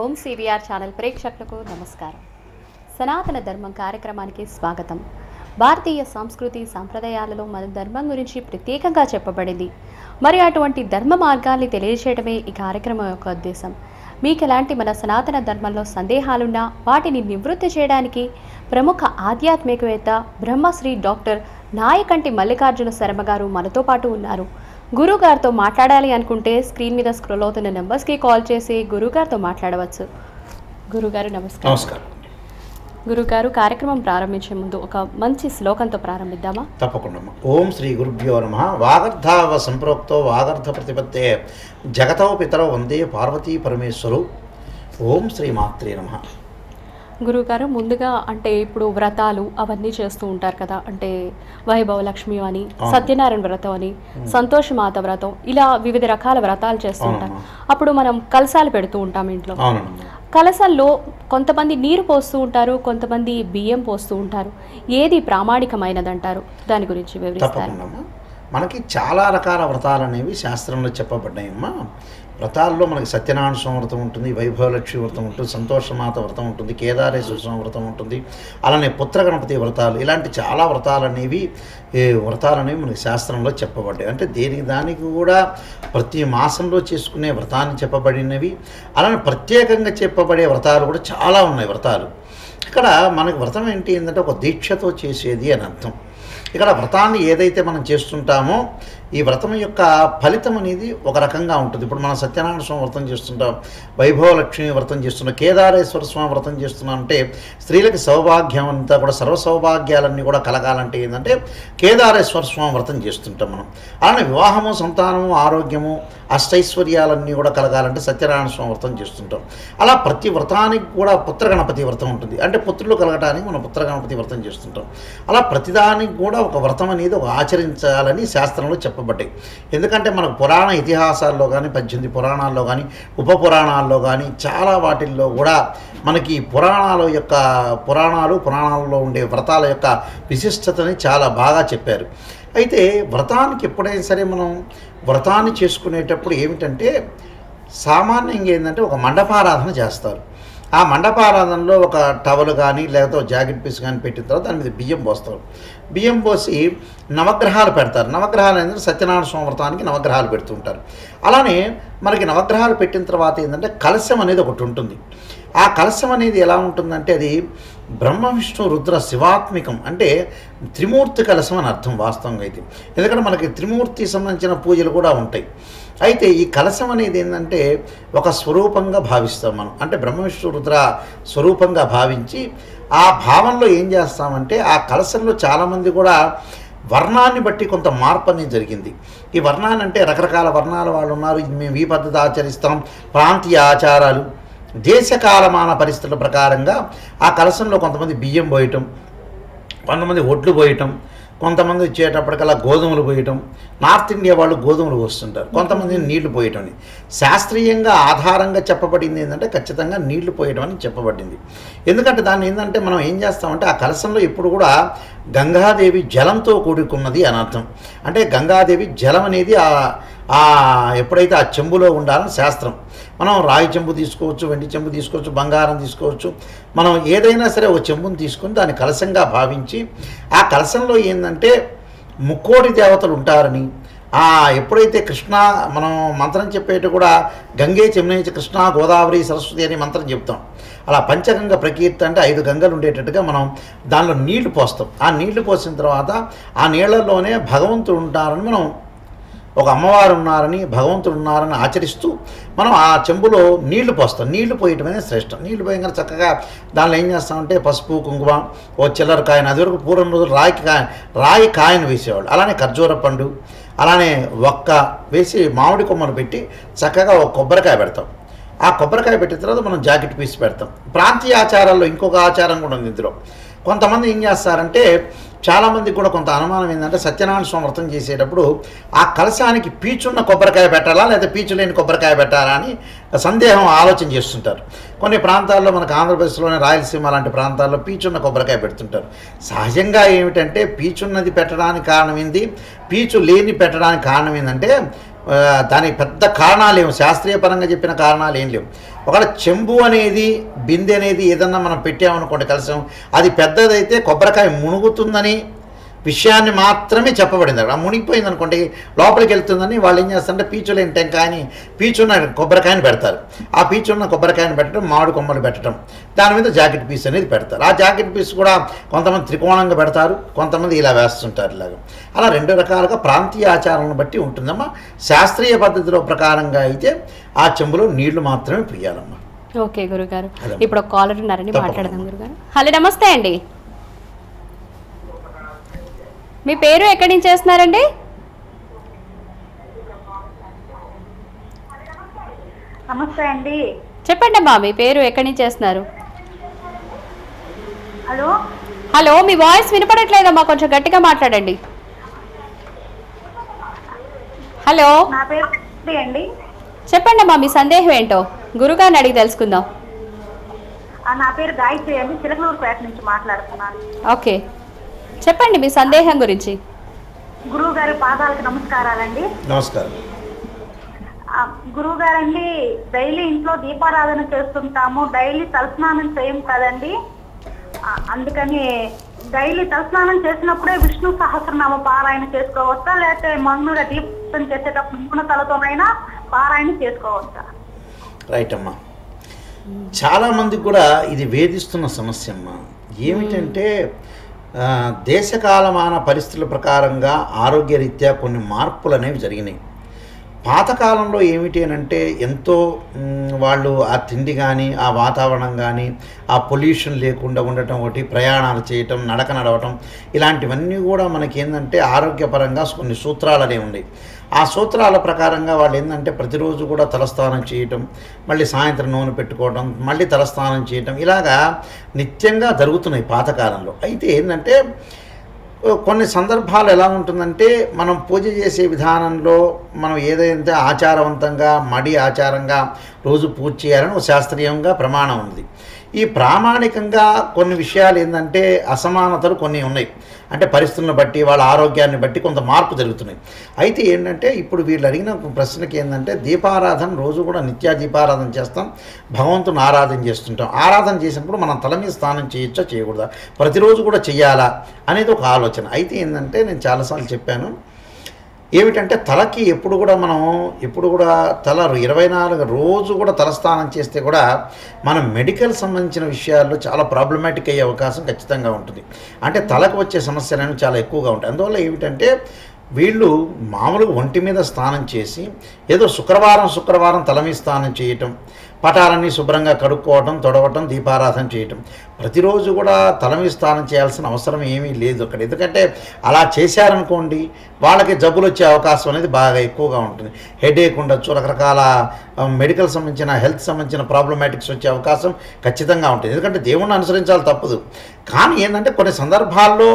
ఓం CVR channel ప్రేక్షకులకు నమస్కారం. సనాతన ధర్మం కార్యక్రమానికి స్వాగతం. భారతీయ సంస్కృతి సాంప్రదాయాలలో మన ధర్మం గురించి ప్రత్యేకంగా చెప్పబడింది. మరి అటువంటి ధర్మ మార్గాల్ని తెలియజేయడమే ఈ కార్యక్రమం యొక్క ఉద్దేశం. మీకు ఎలాంటి మన సనాతన ధర్మంలో సందేహాలున్నా వాటిని నివృత్తి చేయడానికి ప్రముఖ ఆధ్యాత్మికవేత్త బ్రహ్మశ్రీ డాక్టర్ నాయకంటి మల్లికార్జున శర్మ గారు మనతో పాటు ఉన్నారు. గురుగారితో మాట్లాడాలి అనుకుంటే స్క్రీన్ మీద స్క్రోల్ అవుతున్న నెంబర్స్కి కాల్ చేసి గురుగారితో మాట్లాడవచ్చు. గురుగారు నమస్కారం. నమస్కారం. గురుగారు కార్యక్రమం ప్రారంభించే ముందు ఒక మంచి శ్లోకంతో ప్రారంభిద్దామా? తప్పకుండా. ఓం శ్రీ గురుభ్యో నమ. వాగర్ధావ సంప్రోక్తో వాగర్ధ ప్రతిపత్తే జగతో పితరో వందే పార్వతీ పరమేశ్వరు. ఓం శ్రీ మాత్రే నమ. గురుగారు ముందుగా అంటే ఇప్పుడు వ్రతాలు అవన్నీ చేస్తూ ఉంటారు కదా అంటే వైభవ లక్ష్మి అని. సత్యనారాయణ వ్రతం అని సంతోషమాత వ్రతం ఇలా వివిధ రకాల వ్రతాలు చేస్తూ ఉంటారు. అప్పుడు మనం కలసాలు పెడుతూ ఉంటాం ఇంట్లో. కలసల్లో కొంతమంది నీరు పోస్తూ ఉంటారు కొంతమంది బియ్యం పోస్తూ ఉంటారు. ఏది ప్రామాణికమైనదంటారు? దాని గురించి వివరిస్తారు. మనకి చాలా రకాల వ్రతాలు అనేవి శాస్త్రంలో చెప్పబడ్డాయమ్మా. వ్రతాల్లో మనకి సత్యనారాయణ స్వామి వ్రతం ఉంటుంది వైభవలక్ష్మి వ్రతం ఉంటుంది సంతోషమాత వ్రతం ఉంటుంది కేదారేశ్వర స్వామి వ్రతం ఉంటుంది అలానే పుత్ర గణపతి వ్రతాలు ఇలాంటి చాలా వ్రతాలు అనేవి వ్రతాలు అనేవి మనకి శాస్త్రంలో చెప్పబడ్డాయి. అంటే దేనికి దానికి కూడా ప్రతి మాసంలో చేసుకునే వ్రతాన్ని చెప్పబడినవి అలానే ప్రత్యేకంగా చెప్పబడే వ్రతాలు కూడా చాలా ఉన్నాయి వ్రతాలు. ఇక్కడ మనకి వ్రతం ఏంటి ఏంటంటే ఒక దీక్షతో చేసేది అని అర్థం. ఇక్కడ వ్రతాన్ని ఏదైతే మనం చేస్తుంటామో ఈ వ్రతం యొక్క ఫలితం అనేది ఒక రకంగా ఉంటుంది. ఇప్పుడు మనం సత్యనారాయణ స్వామి వ్రతం చేస్తుంటాం వైభవలక్ష్మి వ్రతం చేస్తున్నాం కేదారేశ్వర స్వామి వ్రతం చేస్తున్నాం అంటే స్త్రీలకి సౌభాగ్యం అంతా కూడా సర్వ సౌభాగ్యాలన్నీ కూడా కలగాలంటే ఏంటంటే కేదారేశ్వర స్వామి వ్రతం చేస్తుంటాం మనం. అలానే వివాహము సంతానము ఆరోగ్యము అష్టైశ్వర్యాలన్నీ కూడా కలగాలంటే సత్యనారాయణ స్వామి వ్రతం చేస్తుంటాం. అలా ప్రతి వ్రతానికి కూడా పుత్ర గణపతి వ్రతం ఉంటుంది. అంటే పుత్రులు కలగటానికి మనం పుత్ర గణపతి వ్రతం చేస్తుంటాం. అలా ప్రతిదానికి కూడా ఒక వ్రతం అనేది ఒక ఆచరించాలని శాస్త్రంలో చెప్పబడ్డాయి. ఎందుకంటే మన పురాణ ఇతిహాసాల్లో కానీ పద్దెనిమిది పురాణాల్లో కానీ ఉప పురాణాల్లో కానీ చాలా వాటిల్లో కూడా మనకి పురాణాల యొక్క పురాణాలు పురాణాలలో ఉండే వ్రతాల యొక్క విశిష్టతని చాలా బాగా చెప్పారు. అయితే వ్రతానికి ఎప్పుడైనా సరే మనం వ్రతాన్ని చేసుకునేటప్పుడు ఏమిటంటే సామాన్యంగా ఏంటంటే ఒక మండపారాధన చేస్తారు. ఆ మండపారాధనలో ఒక టవల్ కానీ లేకపోతే జాకెట్ పీస్ కానీ పెట్టిన తర్వాత దాని మీద బియ్యం పోస్తారు. బియ్యం పోసి నవగ్రహాలు పెడతారు. నవగ్రహాలు ఏంటంటే సత్యనారాయణ స్వామి నవగ్రహాలు పెడుతుంటారు అలానే మనకి నవగ్రహాలు పెట్టిన తర్వాత ఏంటంటే కలశం అనేది ఒకటి ఉంటుంది. ఆ కలశం అనేది ఎలా ఉంటుందంటే అది బ్రహ్మ విష్ణు రుద్ర శివాత్మికం అంటే త్రిమూర్తి కలశం అని అర్థం వాస్తవంగా అయితే. ఎందుకంటే మనకి త్రిమూర్తి సంబంధించిన పూజలు కూడా ఉంటాయి. అయితే ఈ కలశం అనేది ఏంటంటే ఒక స్వరూపంగా భావిస్తాం మనం. అంటే బ్రహ్మ విష్ణు రుద్ర స్వరూపంగా భావించి ఆ భావంలో ఏం చేస్తామంటే ఆ కలశంలో చాలామంది కూడా వర్ణాన్ని బట్టి కొంత మార్పు అనేది జరిగింది. ఈ వర్ణాన్ని అంటే రకరకాల వర్ణాల వాళ్ళు ఉన్నారు. ఇది మేము ఈ పద్ధతి ఆచరిస్తాం. ప్రాంతీయ ఆచారాలు దేశకాలమాన పరిస్థితుల ప్రకారంగా ఆ కలశంలో కొంతమంది బియ్యం పోయటం కొంతమంది ఒడ్లు పోయటం కొంతమంది వచ్చేటప్పటికల్లా గోధుమలు పోయటం నార్త్ ఇండియా వాళ్ళు గోధుమలు పోస్తుంటారు. కొంతమంది నీళ్ళు పోయటం అని. శాస్త్రీయంగా ఆధారంగా చెప్పబడింది ఏంటంటే ఖచ్చితంగా నీళ్ళు పోయటం అని చెప్పబడింది. ఎందుకంటే దాన్ని ఏంటంటే మనం ఏం చేస్తామంటే ఆ కలశంలో ఇప్పుడు కూడా గంగాదేవి జలంతో కూడుకున్నది అని అర్థం. అంటే గంగాదేవి జలం అనేది ఆ ఆ ఎప్పుడైతే ఆ చెంబులో ఉండాలని శాస్త్రం. మనం రాయి చెంబు తీసుకోవచ్చు వెండి చెంబు తీసుకోవచ్చు బంగారం తీసుకోవచ్చు. మనం ఏదైనా సరే ఒక చెంబుని తీసుకొని దాన్ని కలశంగా భావించి ఆ కలశంలో ఏంటంటే ముక్కోటి దేవతలు ఉంటారని. ఎప్పుడైతే కృష్ణ మనం మంత్రం చెప్పేట కూడా గంగే చెమ్నేచ కృష్ణ గోదావరి సరస్వతి అని మంత్రం చెప్తాం. అలా పంచగంగ ప్రకీర్తి అంటే ఐదు గంగలు ఉండేటట్టుగా మనం దానిలో నీళ్ళు పోస్తాం. ఆ నీళ్ళు పోసిన తర్వాత ఆ నీళ్ళలోనే భగవంతుడు ఉంటారని మనం ఒక అమ్మవారు ఉన్నారని భగవంతుడు ఉన్నారని ఆచరిస్తూ మనం ఆ చెంబులో నీళ్ళు పోస్తాం. నీళ్ళు పోయటమే శ్రేష్టం. నీళ్ళు పోయగానే చక్కగా దానిలో ఏం చేస్తామంటే పసుపు కుంకుమ ఓ చిల్లర కాయను అది వరకు పూర్వం రోజులు రాయికి కాయ రాయి కాయను వేసేవాళ్ళు. అలానే ఖర్జూర పండు అలానే ఒక్క వేసి మామిడి కొమ్మను పెట్టి చక్కగా ఒక కొబ్బరికాయ పెడతాం. ఆ కొబ్బరికాయ పెట్టిన తర్వాత మనం జాకెట్ పీస్ పెడతాం. ప్రాంతీయ ఆచారాల్లో ఇంకొక ఆచారం కూడా ఉంది ఇందులో. కొంతమంది ఏం చేస్తారంటే చాలామందికి కూడా కొంత అనుమానం ఏంటంటే సత్యనారాయణ స్వామి వ్రతం చేసేటప్పుడు ఆ కలశానికి పీచున్న కొబ్బరికాయ పెట్టాలా లేదా పీచు లేని కొబ్బరికాయ పెట్టాలా అని సందేహం ఆలోచన చేస్తుంటారు. కొన్ని ప్రాంతాల్లో మనకు ఆంధ్రప్రదేశ్లోని రాయలసీమ లాంటి ప్రాంతాల్లో పీచున్న కొబ్బరికాయ పెడుతుంటారు. సహజంగా ఏమిటంటే పీచున్నది పెట్టడానికి కారణం ఏంది? పీచు లేని పెట్టడానికి కారణం ఏంటంటే దానికి పెద్ద కారణాలు ఏమి? శాస్త్రీయ పరంగా చెప్పిన కారణాలు ఏం లేవు. ఒకవేళ చెంబు అనేది బిందె అనేది ఏదన్నా మనం పెట్టామనుకోండి కలసం అది పెద్దదైతే కొబ్బరికాయ మునుగుతుందని విషయాన్ని మాత్రమే చెప్పబడింది అక్కడ. మునిగిపోయింది అనుకోండి లోపలికి వెళ్తుందని వాళ్ళు ఏం చేస్తారంటే పీచులేని టెంకాయని పీచున్న కొబ్బరికాయని పెడతారు. ఆ పీచున్న కొబ్బరికాయని పెట్టడం మామిడి కొమ్మలు పెట్టడం. దాని మీద జాకెట్ పీస్ అనేది పెడతారు. ఆ జాకెట్ పీస్ కూడా కొంతమంది త్రికోణంగా పెడతారు కొంతమంది ఇలా వేస్తుంటారు ఇలాగ. అలా రెండు రకాలుగా ప్రాంతీయ ఆచారాలను బట్టి ఉంటుందమ్మా. శాస్త్రీయ పద్ధతిలో ప్రకారంగా అయితే ఆ చెంబులో నీళ్ళు మాత్రమే పుయ్యాలమ్మా ఓకే గురుగారు. ఇప్పుడు ఒక కాలర్ ఉన్నారని. మాట్లాడదాం గురుగారు. హలో నమస్తే అండి. మీ పేరు ఎక్కడి నుంచి చేస్తున్నారండి? నమస్తే అండి. చెప్పండి అమ్మా మీ పేరు ఎక్కడి నుంచి చేస్తున్నారు? హలో? హలో మీ వాయిస్ వినపడట్లేదమ్మా కొంచెం గట్టిగా మాట్లాడండి. హలో? నా పేరు అండి. చెప్పండి అమ్మా మీ సందేహం ఏంటో? గురుగారిని అడిగి తెలుసుకుందాం. నా పేరు గాయత్రి అండి చిలకలూరుపేట నుంచి మాట్లాడుతున్నాను. ఓకే. చెప్పండి మీ సందేహం గురించి. గురువు గారి పాదాలకు నమస్కారాలండి. నమస్కారం. గురువు గారండి డైలీ ఇంట్లో దీపారాధన చేస్తుంటాము. డైలీ తలస్నానం చేయం కదండి. అందుకని డైలీ తలస్నానం చేసినప్పుడే విష్ణు సహస్రనామ పారాయణ చేసుకోవచ్చా? లేకపోతే మామూలుగా దీపం చేసేటప్పుడు నూనె తలతోనైనా పారాయణ చేసుకోవచ్చా? రైట్ అమ్మా. చాలామందికి కూడా ఇది వేధిస్తున్న సమస్య అమ్మా. ఏమిటంటే దేశకాలమాన పరిస్థితుల ప్రకారంగా ఆరోగ్యరీత్యా కొన్ని మార్పులు అనేవి జరిగినాయి. పాతకాలంలో ఏమిటి అని అంటే ఎంతో వాళ్ళు ఆ తిండి కానీ ఆ వాతావరణం కానీ ఆ పొల్యూషన్ లేకుండా ఉండటం ఒకటి ప్రయాణాలు చేయటం నడక నడవటం ఇలాంటివన్నీ కూడా మనకి ఏంటంటే ఆరోగ్యపరంగా కొన్ని సూత్రాలు అనేవి ఉన్నాయి ఆ సూత్రాల ప్రకారంగా వాళ్ళు ఏంటంటే ప్రతిరోజు కూడా తలస్నానం చేయటం మళ్ళీ సాయంత్రం నూనె పెట్టుకోవడం మళ్ళీ తలస్నానం చేయటం ఇలాగా నిత్యంగా జరుగుతున్నాయి పాతకాలంలో. అయితే ఏంటంటే కొన్ని సందర్భాలు ఎలా ఉంటుందంటే మనం పూజ చేసే విధానంలో మనం ఏదైతే ఆచారవంతంగా మడి ఆచారంగా రోజు పూజ చేయాలని ఒక శాస్త్రీయంగా ప్రమాణం ఉంది. ఈ ప్రామాణికంగా కొన్ని విషయాలు ఏంటంటే అసమానతలు కొన్ని ఉన్నాయి. అంటే పరిస్థితులను బట్టి వాళ్ళ ఆరోగ్యాన్ని బట్టి కొంత మార్పు జరుగుతున్నాయి. అయితే ఏంటంటే ఇప్పుడు వీళ్ళు అడిగిన ప్రశ్నకి ఏంటంటే దీపారాధన రోజు కూడా నిత్య దీపారాధన చేస్తాం భగవంతుని ఆరాధన చేస్తుంటాం. ఆరాధన చేసినప్పుడు మనం తల మీద స్నానం చేయొచ్చా చేయకూడదా? ప్రతిరోజు కూడా చేయాలా అనేది ఒక ఆలోచన. అయితే ఏంటంటే నేను చాలాసార్లు చెప్పాను ఏమిటంటే తలకి ఎప్పుడు కూడా మనం ఎప్పుడు కూడా తల ఇరవై నాలుగు రోజు కూడా తలస్నానం చేస్తే కూడా మనం మెడికల్ సంబంధించిన విషయాల్లో చాలా ప్రాబ్లమాటిక్ అయ్యే అవకాశం ఖచ్చితంగా ఉంటుంది. అంటే తలకు వచ్చే సమస్యలు అనేవి చాలా ఎక్కువగా ఉంటాయి. అందువల్ల ఏమిటంటే వీళ్ళు మామూలుగా ఒంటి మీద స్నానం చేసి ఏదో శుక్రవారం శుక్రవారం తల మీద స్నానం చేయటం పటాలన్నీ శుభ్రంగా కడుక్కోవటం తొడవటం దీపారాధన చేయటం. ప్రతిరోజు కూడా తలమి స్నానం చేయాల్సిన అవసరం ఏమీ లేదు అక్కడ. ఎందుకంటే అలా చేశారనుకోండి వాళ్ళకి జబ్బులు వచ్చే అవకాశం అనేది బాగా ఎక్కువగా ఉంటుంది. హెడేక్ ఉండొచ్చు రకరకాల మెడికల్ సంబంధించిన హెల్త్ సంబంధించిన ప్రాబ్లమాటిక్స్ వచ్చే అవకాశం ఖచ్చితంగా ఉంటుంది. ఎందుకంటే దేవుణ్ణి అనుసరించాలి తప్పదు. కానీ ఏంటంటే కొన్ని సందర్భాల్లో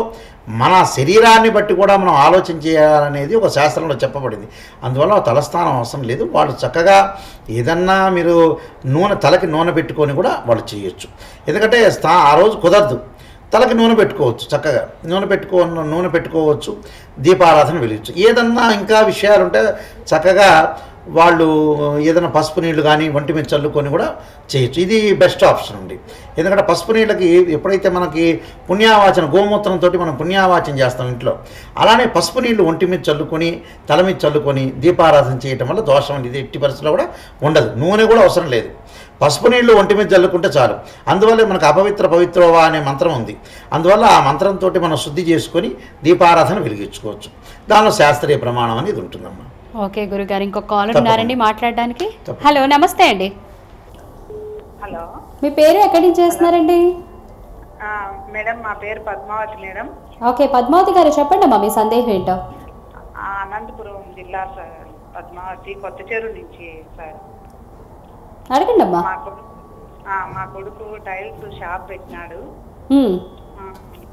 మన శరీరాన్ని బట్టి కూడా మనం ఆలోచన చేయాలనేది ఒక శాస్త్రంలో చెప్పబడింది. అందువల్ల తలస్థానం అవసరం లేదు. వాళ్ళు చక్కగా ఏదన్నా మీరు నూనె తలకి నూనె పెట్టుకొని కూడా వాళ్ళు చేయొచ్చు. ఎందుకంటే స్థా ఆ రోజు కుదరదు. తలకి నూనె పెట్టుకోవచ్చు చక్కగా. నూనె పెట్టుకో నూనె పెట్టుకోవచ్చు దీపారాధన వెలిగించు. ఏదన్నా ఇంకా విషయాలు ఉంటే చక్కగా వాళ్ళు ఏదైనా పసుపు నీళ్ళు కానీ ఒంటి మీద చల్లుకొని కూడా చేయొచ్చు. ఇది బెస్ట్ ఆప్షన్ అండి. ఎందుకంటే పసుపు నీళ్ళకి ఎప్పుడైతే మనకి పుణ్యావాచన గోమూత్రంతో మనం పుణ్యావాచన చేస్తాం ఇంట్లో. అలానే పసుపు నీళ్ళు ఒంటి మీద చల్లుకొని తల మీద చల్లుకొని దీపారాధన చేయటం వల్ల దోషం అనేది ఎట్టి పరిస్థితిలో కూడా ఉండదు. నూనె కూడా అవసరం లేదు. పసుపు నీళ్ళు ఒంటి మీద చల్లుకుంటే చాలు. అందువల్ల మనకు అపవిత్ర పవిత్రోవా అనే మంత్రం ఉంది. అందువల్ల ఆ మంత్రంతో మనం శుద్ధి చేసుకొని దీపారాధన వెలిగించుకోవచ్చు. దానిలో శాస్త్రీయ ప్రమాణం అనేది ఉంటుందమ్మా. ఓకే గురుగారు ఇంకో కాలర్ తప్పకుండా. ఉన్నారండి మాట్లాడడానికి. హలో నమస్తే అండి. హలో. మీ పేరు ఎక్కడి నుంచి చేస్తున్నారండి? మేడం మా పేరు పద్మావతి మేడం. ఓకే పద్మావతి గారు చెప్పండి అమ్మా మీ సందేహం ఏంటో. అనంతపురం జిల్లా సార్ పద్మావతి కొత్త చెరువు నుంచి సార్. అడగండి అమ్మా మా కొడుకు ఆ, మా కొడుకు టైల్స్ షాప్ పెట్టినాడు.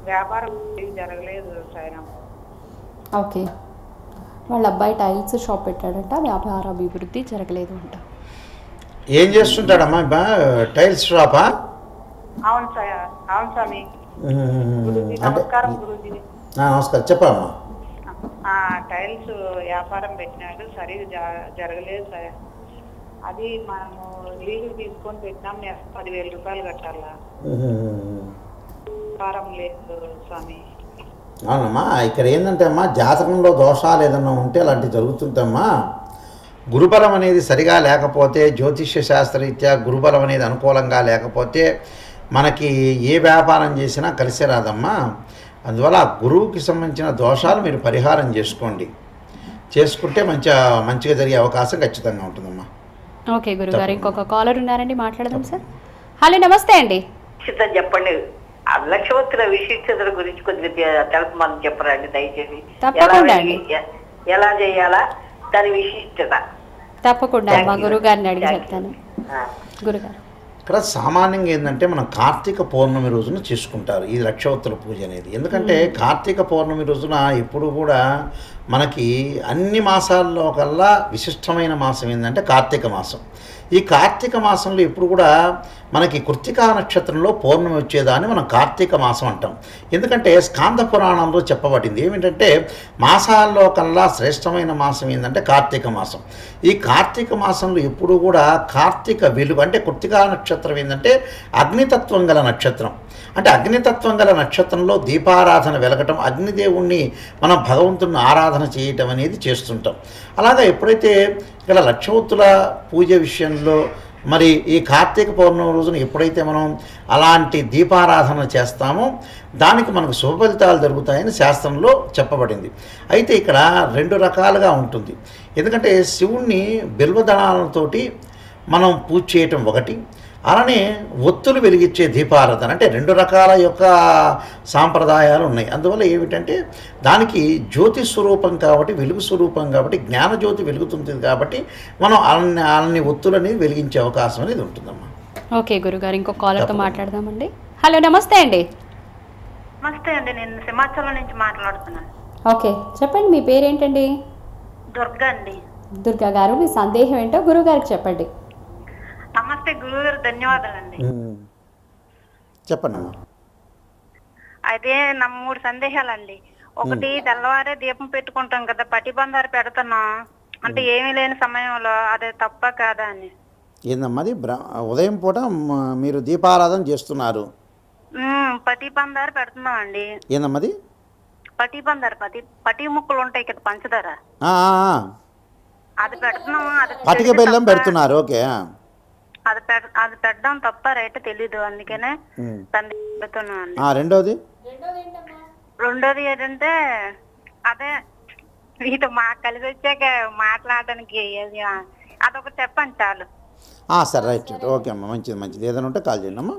వ్యాపారం జరగలేదు సార్. ఓకే. వాళ్ళ అబ్బాయి టైల్స్ షాప్ పెట్టాడంట వ్యాపార అభివృద్ధి జరగలేదు అంట. ఏం చేస్తుంటాడమ్మా? బా టైల్స్ షాపా? అవును సార్ అవును స్వామి. నమస్కారం గురూజీ. నమస్కారం. చెప్పమ్మా. టైల్స్ వ్యాపారం పెట్టినాడు. సరిగా జరగలేదు సార్. అది మనము లీగల్ తీసుకొని పెట్టినాం. పదివేల రూపాయలు కట్టాలా. వ్యాపారం లేదు స్వామి. అవునమ్మా ఇక్కడ ఏంటంటే అమ్మా జాతకంలో దోషాలు ఏదన్నా ఉంటే అలాంటివి జరుగుతుంటమ్మా గురుబలం అనేది సరిగా లేకపోతే జ్యోతిష్య శాస్త్రరీత్యా గురుబలం అనేది అనుకూలంగా లేకపోతే మనకి ఏ వ్యాపారం చేసినా కలిసి రాదమ్మా. అందువల్ల ఆ గురువుకి సంబంధించిన దోషాలు మీరు పరిహారం చేసుకోండి. చేసుకుంటే మంచి మంచిగా జరిగే అవకాశం ఖచ్చితంగా ఉంటుందమ్మా. ఓకే గురుగారు ఇంకొక కాలర్ ఉన్నారండి మాట్లాడదాం సార్. హలో నమస్తే అండి. చెప్పండి. లక్షవత్తుల విశిష్టతల గురించి కొద్దిగా తెలపమని చెప్పరండి దయచేసి. ఎలా చేయాలా దాని విశిష్టత. తప్పకుండా. మా అడిగి. చెప్తాను. ఆ. గురుగారు. ఇక్కడ సామాన్యంగా ఏంటంటే మనం కార్తీక పౌర్ణమి రోజున చేసుకుంటారు ఈ లక్షోత్తర పూజ అనేది. ఎందుకంటే కార్తీక పౌర్ణమి రోజున ఎప్పుడు కూడా మనకి అన్ని మాసాల్లో కల్లా విశిష్టమైన మాసం ఏంటంటే కార్తీక మాసం. ఈ కార్తీక మాసంలో ఎప్పుడు కూడా మనకి కృత్తికా నక్షత్రంలో పౌర్ణమి వచ్చేదాన్ని మనం కార్తీక మాసం అంటాం. ఎందుకంటే స్కాంద పురాణంలో చెప్పబడింది. ఏమిటంటే మాసాల్లో కల్లా శ్రేష్టమైన మాసం ఏంటంటే కార్తీక మాసం. ఈ కార్తీక మాసంలో ఎప్పుడు కూడా కార్తీక వెలుగు అంటే కృత్తికా నక్షత్రం ఏంటంటే అగ్నితత్వం గల నక్షత్రం. అంటే అగ్నితత్వం గల నక్షత్రంలో దీపారాధన వెలగటం అగ్నిదేవుణ్ణి మనం భగవంతుని ఆరాధన చేయటం అనేది చేస్తుంటాం. అలాగా ఎప్పుడైతే ఇక్కడ లక్షవత్తుల పూజ విషయంలో మరి ఈ కార్తీక పౌర్ణమి రోజున ఎప్పుడైతే మనం అలాంటి దీపారాధన చేస్తామో దానికి మనకు శుభ ఫలితాలు జరుగుతాయని శాస్త్రంలో చెప్పబడింది. అయితే ఇక్కడ రెండు రకాలుగా ఉంటుంది. ఎందుకంటే శివుణ్ణి బిల్వదళాలతోటి మనం పూజ చేయటం ఒకటి అలానే ఒత్తులు వెలిగించే దీపారాధన అంటే రెండు రకాల యొక్క సాంప్రదాయాలు ఉన్నాయి. అందువల్ల ఏమిటంటే దానికి జ్యోతి స్వరూపం కాబట్టి వెలుగు స్వరూపం కాబట్టి జ్ఞానజ్యోతి వెలుగుతుంది కాబట్టి మనం అన్ని అన్ని ఒత్తులని వెలిగించే అవకాశం అనేది ఉంటుందమ్మా. ఓకే గురుగారు ఇంకో కాలర్తో మాట్లాడదామండి. హలో నమస్తే అండి. నమస్తే అండి నేను సింహాచలం నుంచి మాట్లాడుతున్నాను. ఓకే చెప్పండి మీ పేరేంటండి? దుర్గా అండి. దుర్గా గారు మీ సందేహం ఏంటో గురుగారికి చెప్పండి. నమస్తే గురుగారు ధన్యవాదాలండి. చెప్పండి. అయితే నా మూడు సందేహాలండి. ఒకటి తెల్లవారే దీపం పెట్టుకుంటాం కదా పట్టి బందారు పెడుతున్నాం అంటే ఏమీ లేని సమయంలో అదే తప్ప కాదా అని. ఏందమ్మా అది? బ్ర ఉదయం పూట మీరు దీపారాధన చేస్తున్నారు. బందారు పెడుతున్నాం అండి ఏందమ్మా అది? పట్టి బందారు పట్టి పట్టి ముక్కలు ఉంటాయి కదా పంచదార. అది పెడుతున్నాం అది పటిక బెల్లం పెడుతున్నారు ఓకే. అది పెడ అది పెట్టడం తప్ప రైట్ తెలీదు. అందుకనే ఆ, రెండోది? రెండోది ఏంటంటే అదే మీతో మా కలిసి వచ్చాక మాట్లాడడానికి అదొకటి చెప్పండి చాలు. ఆ, సరే రైట్ రైట్. ఓకే అమ్మా మంచిది మంచిది. ఏదైనా ఉంటే కాల్ చేయండి అమ్మా.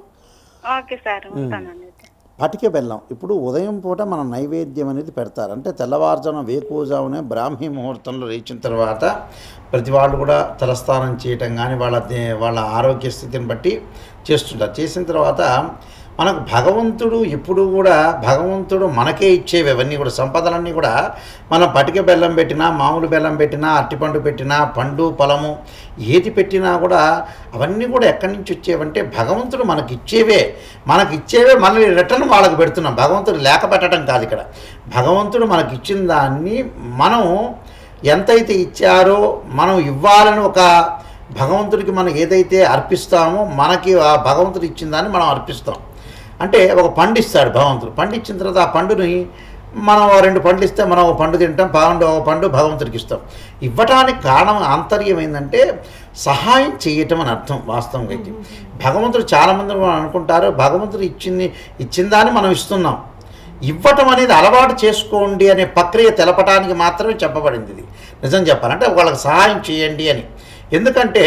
ఓకే సార్ ఉంటానండి. పటిక బెల్లం ఇప్పుడు ఉదయం పూట మనం నైవేద్యం అనేది పెడతారు. అంటే తెల్లవారుజామున వేకువజామునే బ్రాహ్మీ ముహూర్తంలో లేచిన తర్వాత ప్రతి వాళ్ళు కూడా తలస్నానం చేయటం కానీ వాళ్ళ వాళ్ళ ఆరోగ్య స్థితిని బట్టి చేస్తుంటారు. చేసిన తర్వాత మనకు భగవంతుడు ఎప్పుడు కూడా భగవంతుడు మనకే ఇచ్చేవి అవన్నీ కూడా సంపదలన్నీ కూడా మనం పటిక బెల్లం పెట్టినా మామూలు బెల్లం పెట్టినా అరటిపండు పెట్టినా పండు పొలము ఏది పెట్టినా కూడా అవన్నీ కూడా ఎక్కడి నుంచి వచ్చేవంటే భగవంతుడు మనకి ఇచ్చేవే మనకి ఇచ్చేవే మనల్ని రిటర్న్ వాళ్ళకి పెడుతున్నాం. భగవంతుడు లేక పెట్టడం కాదు ఇక్కడ. భగవంతుడు మనకి ఇచ్చిన దాన్ని మనం ఎంతైతే ఇచ్చారో మనం ఇవ్వాలని ఒక భగవంతుడికి మనం ఏదైతే అర్పిస్తామో మనకి ఆ భగవంతుడు ఇచ్చిన దాన్ని మనం అర్పిస్తాం. అంటే ఒక పండిస్తాడు భగవంతుడు. పండించిన తర్వాత ఆ పండుని మనం రెండు పండ్లు ఇస్తే మనం ఒక పండు తింటాం పండు ఒక పండు భగవంతుడికి ఇస్తాం. ఇవ్వటానికి కారణం ఆంతర్యం ఏంటంటే సహాయం చేయటం అని అర్థం వాస్తవంగా అయితే. భగవంతుడు చాలామంది అనుకుంటారు భగవంతుడు ఇచ్చింది ఇచ్చిందాన్ని మనం ఇస్తున్నాం. ఇవ్వటం అనేది అలవాటు చేసుకోండి అనే ప్రక్రియ తెలపడానికి మాత్రమే చెప్పబడింది ఇది. నిజం చెప్పాలంటే వాళ్ళకి సహాయం చేయండి అని. ఎందుకంటే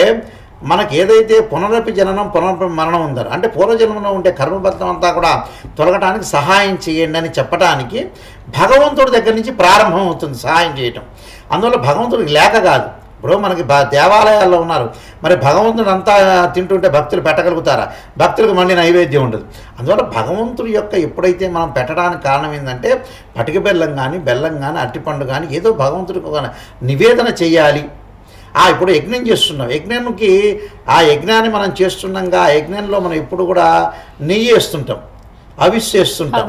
మనకి ఏదైతే పునరపి జననం పునరపి మరణం ఉందో అంటే పూర్వజన్మలో ఉండే కర్మబద్ధం అంతా కూడా తొలగటానికి సహాయం చేయండి అని చెప్పడానికి భగవంతుడి దగ్గర నుంచి ప్రారంభం అవుతుంది సహాయం చేయటం. అందువల్ల భగవంతుడికి లేక కాదు. ఇప్పుడు మనకి దేవాలయాల్లో ఉన్నారు. మరి భగవంతుడు అంతా తింటుంటే భక్తులు పెట్టగలుగుతారా? భక్తులకు మళ్ళీ నైవేద్యం ఉండదు అందువల్ల భగవంతుడి యొక్క ఎప్పుడైతే మనం పెట్టడానికి కారణం ఏంటంటే పటిక బెల్లం కానీ బెల్లం కానీ అరటిపండు కానీ ఏదో భగవంతుడికి ఒక నివేదన చేయాలి. ఇప్పుడు యజ్ఞం చేస్తున్నాం. యజ్ఞానికి ఆ యజ్ఞాన్ని మనం చేస్తుండగా ఆ యజ్ఞంలో మనం ఇప్పుడు కూడా నెయ్యి వేస్తుంటాం. అవిస్ చేస్తుంటాం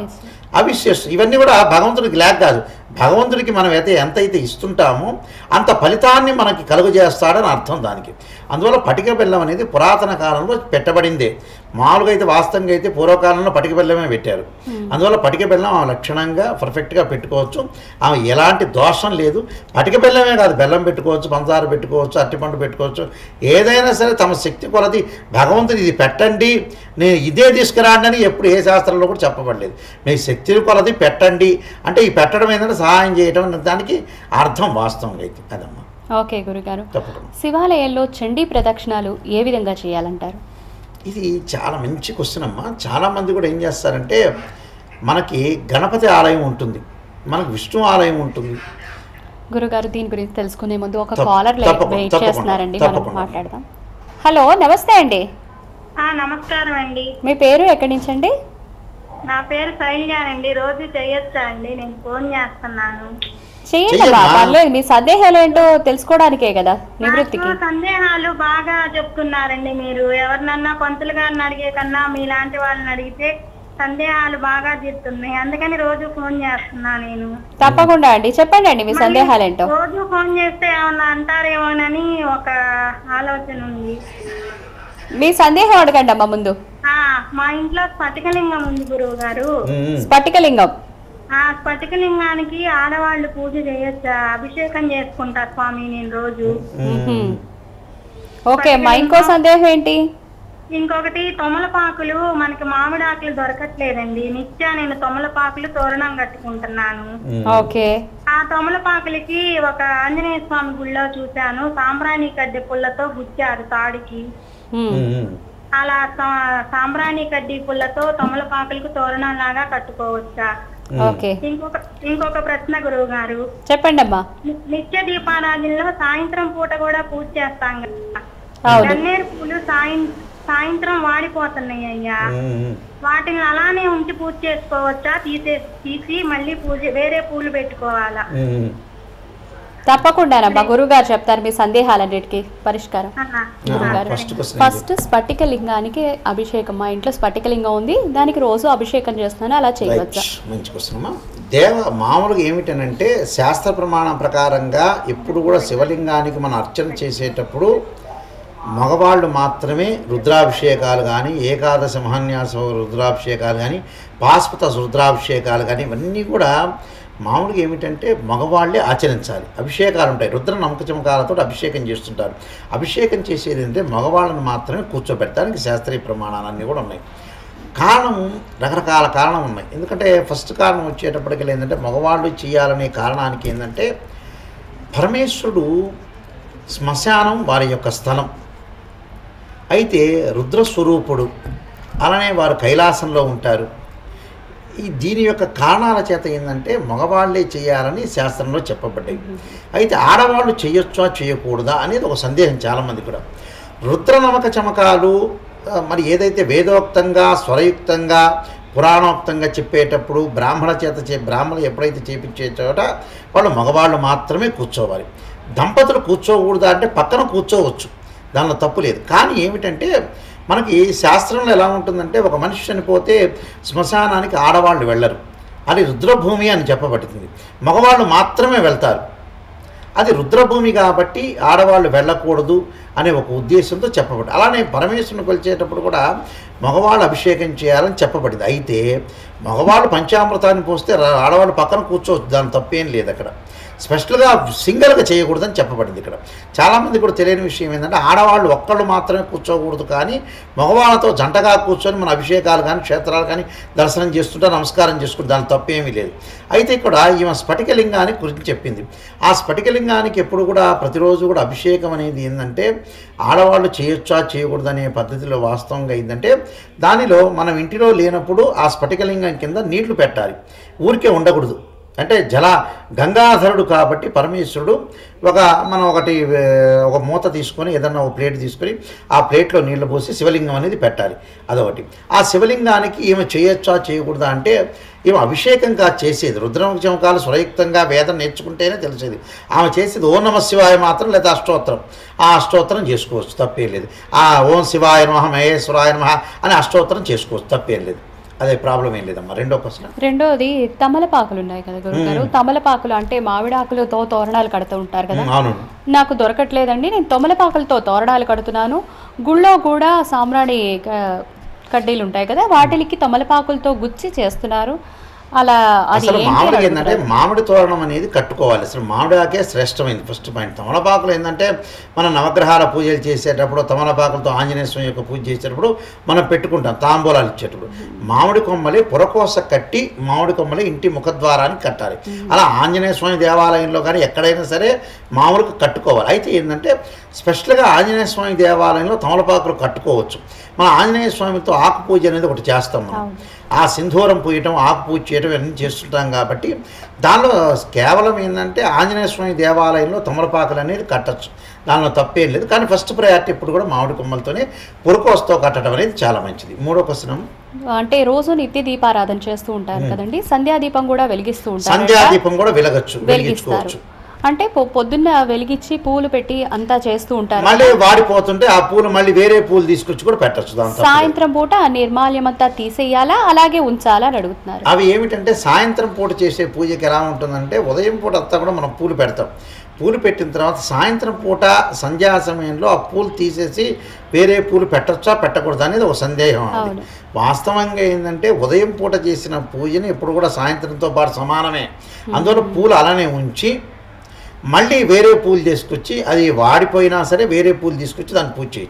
అవిస్. అవిశ్వాసం ఇవన్నీ కూడా భగవంతుడికి లేక కాదు. భగవంతుడికి మనం అయితే ఎంతైతే ఇస్తుంటామో అంత ఫలితాన్ని మనకి కలుగజేస్తాడని అర్థం దానికి. అందువల్ల పటిక బెల్లం అనేది పురాతన కాలంలో పెట్టబడిందే. మామూలుగా అయితే వాస్తవంగా అయితే పూర్వకాలంలో పటిక బెల్లమే పెట్టారు. అందువల్ల పటిక బెల్లం ఆమె లక్షణంగా పర్ఫెక్ట్గా పెట్టుకోవచ్చు. ఆమె ఎలాంటి దోషం లేదు. పటిక బెల్లమే కాదు. బెల్లం పెట్టుకోవచ్చు పంచదార పెట్టుకోవచ్చు అరటిపండు పెట్టుకోవచ్చు. ఏదైనా సరే తమ శక్తి కొలది భగవంతుడు ఇది పెట్టండి నేను ఇదే తీసుకురాండి అని ఎప్పుడు ఏ శాస్త్రంలో కూడా చెప్పబడలేదు. మీ శక్తిని కొలది పెట్టండి. అంటే ఈ పెట్టడం ఏంటంటే సహాయం చేయడం దానికి అర్థం వాస్తవంగా అయితే. అదమ్మా. ఓకే గురుగారు. శివాలయంలో చండీ ప్రదక్షిణాలు ఏ విధంగా చేయాలంటారు? ఇది చాలా మంచి క్వశ్చన్ అమ్మా. చాలామంది కూడా ఏం చేస్తారంటే మనకి గణపతి ఆలయం ఉంటుంది. మనకు విష్ణు ఆలయం ఉంటుంది. గురుగారు దీని గురించి తెలుసుకునే ముందు ఒక కాలర్ వెయిట్ చేస్తున్నారండి. మనం. మాట్లాడదాం. హలో నమస్తే అండి. ఆ, నమస్కారం అండి. మీ పేరు ఎక్కడి నుంచి అండి నా పేరు శైల్యానండి రోజు చేయొచ్చా అండి? నేను ఫోన్ చేస్తున్నాను. చేయండి పర్లేదు మీ సందేహాలు ఏంటో తెలుసుకోవడానికే కదా నివృత్తికి. సందేహాలు బాగా చెప్తున్నారండి మీరు. ఎవరినన్నా పంతులు గారిని అడిగే కన్నా మీలాంటి వాళ్ళని అడిగితే సందేహాలు బాగా తీరుతున్నాయి. అందుకని రోజు ఫోన్ చేస్తున్నా నేను. తప్పకుండా అండి. చెప్పండి అండి మీ సందేహాలు ఏంటో. రోజు ఫోన్ చేస్తే ఏమన్నా అంటారేమోనని ఒక ఆలోచన ఉంది. మీ సందేహం అడగండి అమ్మా ముందు. మా ఇంట్లో స్ఫటికలింగం ఉంది గురువు గారు. స్ఫటికలింగం. ఆ స్ఫటికలింగానికి ఆడవాళ్ళు పూజ చేయొచ్చా? అభిషేకం చేసుకుంటా స్వామి నేను రోజు. ఓకే అమ్మా ఇంకో సందేహం ఏంటి? ఇంకొకటి తొమలపాకులు మనకి మామిడాకులు దొరకట్లేదండి. నిత్య నేను తొమలపాకులు తోరణం కట్టుకుంటున్నాను. ఓకే. ఆ తొమలపాకులకి ఒక ఆంజనేయ స్వామి గుళ్ళో చూశాను. సాంబ్రాణి కడ్డె పుల్లతో గుచ్చారు తాడికి. అలా సాంబ్రాణి కడ్డీ పుల్లతో తొమలపాకులకు తోరణం లాగా కట్టుకోవచ్చా ఓకే. ఇంకొక ఇంకొక ప్రశ్న గురువు గారు. చెప్పండి అమ్మా నిత్య దీపారాధనలో సాయంత్రం పూట కూడా పూజ చేస్తాం కదా? గన్నేరు పూలు సాయం సాయంత్రం వాడిపోతున్నాయి అయ్యా. వాటిని అలానే ఉంచి పూజ చేసుకోవచ్చా? తీసే తీసి మళ్ళీ పూజ వేరే పూలు పెట్టుకోవాలా. తప్పకుండానమ్మా గురుగారు చెప్తారు మీ సందేహాలన్నిటికీ పరిష్కారం. గురుగారు ఫస్ట్ స్ఫటిక లింగానికి అభిషేకం. మా ఇంట్లో స్ఫటిక లింగం ఉంది. దానికి రోజు అభిషేకం చేస్తున్నాను. అలా చేయవచ్చా? మంచి క్వశ్చన్ దేవ మామూలుగా ఏమిటనంటే శాస్త్ర ప్రమాణం ప్రకారంగా ఎప్పుడు కూడా శివలింగానికి మనం అర్చన చేసేటప్పుడు మగవాళ్ళు మాత్రమే రుద్రాభిషేకాలు కానీ ఏకాదశ మహాన్యాస రుద్రాభిషేకాలు కానీ పాస్పత రుద్రాభిషేకాలు కానీ ఇవన్నీ కూడా మామూలుగా ఏమిటంటే మగవాళ్ళే ఆచరించాలి. అభిషేకాలు ఉంటాయి. రుద్ర నమ్మక చమకాలతో అభిషేకం చేస్తుంటారు. అభిషేకం చేసేది ఏంటంటే మగవాళ్ళని మాత్రమే కూర్చోబెట్టడానికి శాస్త్రీయ ప్రమాణాలన్నీ కూడా ఉన్నాయి. కారణం రకరకాల కారణం ఉన్నాయి. ఎందుకంటే ఫస్ట్ కారణం వచ్చేటప్పటికి ఏంటంటే మగవాళ్ళు చేయాలనే కారణానికి ఏంటంటే పరమేశ్వరుడు శ్మశానం వారి యొక్క స్థలం. అయితే రుద్రస్వరూపుడు అలానే వారు కైలాసంలో ఉంటారు. ఈ దీని యొక్క కారణాల చేత ఏంటంటే మగవాళ్ళే చేయాలని శాస్త్రంలో చెప్పబడ్డాయి. అయితే ఆడవాళ్ళు చేయొచ్చా చేయకూడదా అనేది ఒక సందేహం చాలామంది కూడా. రుద్ర నమక చమకాలు మరి ఏదైతే వేదోక్తంగా స్వరయుక్తంగా పురాణోక్తంగా చెప్పేటప్పుడు బ్రాహ్మణ చేత చే బ్రాహ్మణులు ఎప్పుడైతే చేపించే చోట వాళ్ళు మగవాళ్ళు మాత్రమే కూర్చోవాలి. దంపతులు కూర్చోకూడదా అంటే పక్కన కూర్చోవచ్చు. దానిలో తప్పు లేదు. కానీ ఏమిటంటే మనకి శాస్త్రంలో ఎలా ఉంటుందంటే ఒక మనిషి చనిపోతే శ్మశానానికి ఆడవాళ్ళు వెళ్ళరు. అది రుద్రభూమి అని చెప్పబడుతుంది. మగవాళ్ళు మాత్రమే వెళ్తారు. అది రుద్రభూమి కాబట్టి ఆడవాళ్ళు వెళ్ళకూడదు. అనే ఒక ఉద్దేశంతో చెప్పబడి అలానే పరమేశ్వరుని కొలిచేటప్పుడు కూడా మగవాళ్ళు అభిషేకం చేయాలని చెప్పబడింది. అయితే మగవాళ్ళు పంచామృతాన్ని పోస్తే ఆడవాళ్ళు పక్కన కూర్చోవచ్చు. దాని తప్పేం లేదు అక్కడ. స్పెషల్గా సింగిల్గా చేయకూడదని చెప్పబడింది ఇక్కడ. చాలామంది కూడా తెలియని విషయం ఏంటంటే ఆడవాళ్ళు ఒక్కళ్ళు మాత్రమే కూర్చోకూడదు కానీ మగవాళ్ళతో జంటగా కూర్చొని మన అభిషేకాలు కానీ క్షేత్రాలు కానీ దర్శనం చేస్తుంటే నమస్కారం చేసుకుంటే దాని తప్పేమీ లేదు. అయితే ఇక్కడ ఈమె స్ఫటికలింగానికి గురించి చెప్పింది. ఆ స్ఫటికలింగానికి ఎప్పుడు కూడా ప్రతిరోజు కూడా అభిషేకం అనేది ఏంటంటే ఆడవాళ్ళు చేయొచ్చా చేయకూడదు అనే పద్ధతిలో వాస్తవంగా అయిందంటే దానిలో మనం ఇంటిలో లేనప్పుడు ఆ స్ఫటికలింగం కింద నీళ్ళు పెట్టాలి. ఊరికే ఉండకూడదు. అంటే జల గంగాధరుడు కాబట్టి పరమేశ్వరుడు ఒక మనం ఒకటి ఒక మూత తీసుకొని ఏదన్నా ఒక ప్లేట్ తీసుకొని ఆ ప్లేట్లో నీళ్ళు పోసి శివలింగం అనేది పెట్టాలి. అదొకటి. ఆ శివలింగానికి ఈమె చేయొచ్చా చేయకూడదా అంటే ఈమె అభిషేకంగా చేసేది. రుద్రముఖముఖాలు సురయుక్తంగా వేదం నేర్చుకుంటేనే తెలిసేది. ఆమె చేసేది ఓం నమ శివాయ మాత్రం లేదా అష్టోత్తరం. ఆ అష్టోత్తరం చేసుకోవచ్చు తప్పేం లేదు. ఆ ఓం శివాయ నమ మహేశ్వరాయ నమ అని అష్టోత్తరం చేసుకోవచ్చు తప్పేం లేదు. అదే ప్రాబ్లం ఏం లేదమ్మా. రెండో క్వశ్చన్ రెండోది తమలపాకులు ఉన్నాయి కదా గురుగారు తమలపాకులు అంటే మామిడాకులతో తోరణాలు కడుతూ ఉంటారు కదా. నాకు దొరకట్లేదండి. నేను తొమలపాకులతో తోరణాలు కడుతున్నాను. గుళ్ళో కూడా సామ్రాణి కడ్డీలు ఉంటాయి కదా. వాటికి తమలపాకులతో గుచ్చి చేస్తున్నారు. అలా అది అసలు మామిడి ఏంటంటే. మామిడి తోరణం అనేది కట్టుకోవాలి. అసలు మామిడి ఆకే శ్రేష్టమైంది ఫస్ట్ పాయింట్. తమలపాకులు ఏంటంటే మన నవగ్రహాల పూజలు చేసేటప్పుడు తమలపాకులతో ఆంజనేయ స్వామి యొక్క పూజ చేసేటప్పుడు మనం పెట్టుకుంటాం తాంబూలాలు ఇచ్చేటప్పుడు. మామిడి కొమ్మలి పురకోస కట్టి మామిడి కొమ్మలి ఇంటి ముఖద్వారానికి కట్టాలి. అలా ఆంజనేయ స్వామి దేవాలయంలో కానీ ఎక్కడైనా సరే మామూలుగా కట్టుకోవాలి. అయితే ఏంటంటే స్పెషల్గా ఆంజనేయ స్వామి దేవాలయంలో తమలపాకులు కట్టుకోవచ్చు. మన ఆంజనేయ స్వామితో ఆకు పూజ అనేది ఒకటి చేస్తాం మనం. ఆ సింధూరం పూయటం ఆకు పూజ చేయటం ఇవన్నీ చేస్తుంటాం కాబట్టి దానిలో కేవలం ఏంటంటే ఆంజనేయ స్వామి దేవాలయంలో తమలపాకులు అనేది కట్టచ్చు. దానిలో తప్పేం లేదు. కానీ ఫస్ట్ ప్రయారిటీ ఇప్పుడు కూడా మామిడి కొమ్మలతోనే పురుకోస్తో కట్టడం అనేది చాలా మంచిది. మూడో క్వశ్చన్ అంటే రోజు నిత్య దీపారాధన చేస్తూ ఉంటారు కదండి. సంధ్యా దీపం కూడా వెలిగిస్తూ ఉంటారు సంధ్యాదీపం కూడా వెలగచ్చు వెలిగించుకోవచ్చు. అంటే పొద్దున్న వెలిగించి పూలు పెట్టి అంతా చేస్తూ ఉంటారు. మళ్ళీ వాడిపోతుంటే ఆ పూలు మళ్ళీ వేరే పూలు తీసుకొచ్చి కూడా పెట్టచ్చు సాయంత్రం పూట ఆ నిర్మాల్యం అంతా తీసేయాలా అలాగే ఉంచాలా అని అడుగుతున్నారు. అవి ఏమిటంటే సాయంత్రం పూట చేసే పూజకి ఎలా ఉంటుందంటే ఉదయం పూట అంతా కూడా మనం పూలు పెడతాం. పూలు పెట్టిన తర్వాత సాయంత్రం పూట సంధ్యా సమయంలో ఆ పూలు తీసేసి వేరే పూలు పెట్టచ్చా పెట్టకూడదు అనేది ఒక సందేహం. వాస్తవంగా ఏంటంటే ఉదయం పూట చేసిన పూజని ఎప్పుడు కూడా సాయంత్రంతో పాటు సమానమే. అందువల్ల పూలు అలానే ఉంచి మళ్ళీ వేరే పూలు తీసుకొచ్చి అది వాడిపోయినా సరే వేరే పూలు తీసుకొచ్చి దాన్ని పూజ చేయి.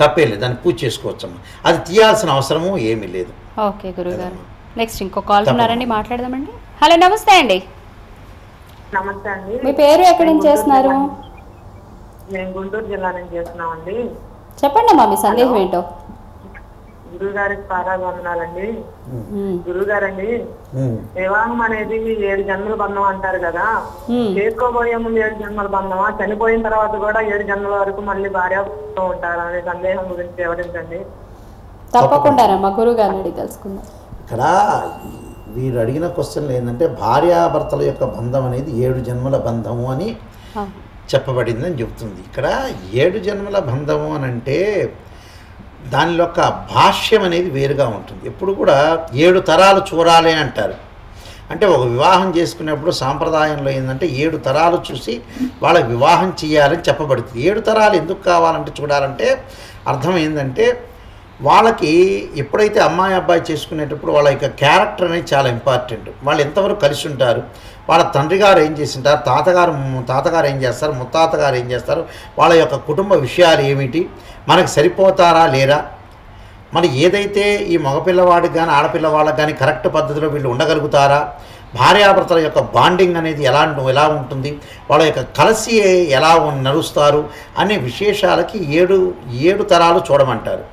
తప్పే లేదు దాన్ని పూజ చేసుకోవచ్చమ్మా. అది తీయాల్సిన అవసరము ఏమీ లేదు. ఓకే గురుగారు. నెక్స్ట్ ఇంకో కాల్ ఉన్నారండి మాట్లాడదామండి. హలో నమస్తే అండి. నమస్తే అండి. మీ పేరు ఎక్కడి నుంచి చేస్తున్నారు? మేము గుంటూరు జిల్లా నుంచి చేస్తున్నామండి. చెప్పండి అమ్మా మీ సందేహం ఏంటో? గురువు గారికి పారాగమనాలండి గురువు గారండి. వివాహం అనేది ఏడు జన్మల బంధం అంటారు కదా. చేసుకోబోయే ముందు ఏడు జన్మల బంధమా? చనిపోయిన తర్వాత కూడా ఏడు జన్మల వరకు మళ్ళీ భార్య ఉంటారు? అనే సందేహం గురించి వివరించండి. తప్పకుండానమ్మా గురుగారిని అడిగి తెలుసుకుందాం. ఇక్కడ వీరు అడిగిన క్వశ్చన్లు ఏంటంటే భార్యాభర్తల యొక్క బంధం అనేది ఏడు జన్మల బంధము అని చెప్పబడిందని చెబుతుంది. ఇక్కడ ఏడు జన్మల బంధము అని అంటే దాని యొక్క భాష్యం అనేది వేరుగా ఉంటుంది. ఎప్పుడు కూడా ఏడు తరాలు చూడాలి అంటారు. అంటే ఒక వివాహం చేసుకునేప్పుడు సాంప్రదాయంలో ఏంటంటే ఏడు తరాలు చూసి వాళ్ళకి వివాహం చేయాలని చెప్పబడుతుంది. ఏడు తరాలు ఎందుకు కావాలంటే చూడాలంటే అర్థం ఏంటంటే వాళ్ళకి ఎప్పుడైతే అమ్మాయి అబ్బాయి చేసుకునేటప్పుడు వాళ్ళ యొక్క క్యారెక్టర్ అనేది చాలా ఇంపార్టెంట్. వాళ్ళు ఎంతవరకు కలిసి ఉంటారు? వాళ్ళ తండ్రి గారు ఏం చేసింటారు? తాతగారు తాతగారు ఏం చేస్తారు? ముత్తాతగారు ఏం చేస్తారు? వాళ్ళ యొక్క కుటుంబ విషయాలు ఏమిటి? మనకు సరిపోతారా లేరా? మరి ఏదైతే ఈ మగపిల్లవాడికి కానీ ఆడపిల్లవాళ్ళకి కానీ కరెక్ట్ పద్ధతిలో వీళ్ళు ఉండగలుగుతారా? భార్యాభర్తల యొక్క బాండింగ్ అనేది ఎలా ఎలా ఉంటుంది? వాళ్ళ యొక్క కలిసి ఎలా నడుస్తారు? అనే విశేషాలకి ఏడు ఏడు తరాలు చూడమంటారు.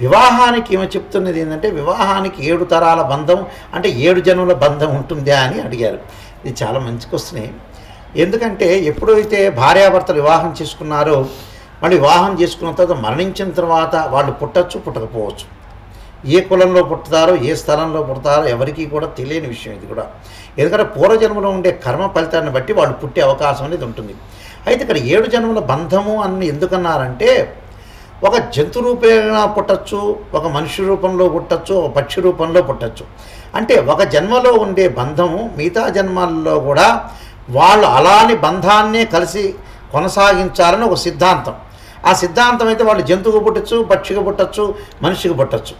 వివాహానికి ఏమో చెప్తున్నది ఏంటంటే వివాహానికి ఏడు తరాల బంధం అంటే ఏడు జన్మల బంధం ఉంటుందా అని అడిగారు. ఇది చాలా మంచి క్వశ్చనే ఎందుకంటే ఎప్పుడైతే భార్యాభర్తలు వివాహం చేసుకున్నారో మళ్ళీ వివాహం చేసుకున్న తర్వాత మరణించిన తర్వాత వాళ్ళు పుట్టచ్చు పుట్టకపోవచ్చు. ఏ కులంలో పుడతారో ఏ స్థలంలో పుడతారో ఎవరికీ కూడా తెలియని విషయం ఇది కూడా. ఎందుకంటే పూర్వజన్మలో ఉండే కర్మ ఫలితాన్ని బట్టి వాళ్ళు పుట్టే అవకాశం అనేది ఉంటుంది. అయితే ఇక్కడ ఏడు జన్మల బంధము అని ఎందుకన్నారంటే ఒక జంతు రూపేణ పుట్టచ్చు ఒక మనిషి రూపంలో పుట్టచ్చు ఒక పక్షి రూపంలో పుట్టచ్చు. అంటే ఒక జన్మలో ఉండే బంధము మిగతా జన్మాల్లో కూడా వాళ్ళు అలాని బంధాన్నే కలిసి కొనసాగించాలని ఒక సిద్ధాంతం. ఆ సిద్ధాంతం అయితే వాళ్ళు జంతువుకు పుట్టచ్చు పక్షికి పుట్టచ్చు మనిషికి పుట్టచ్చు.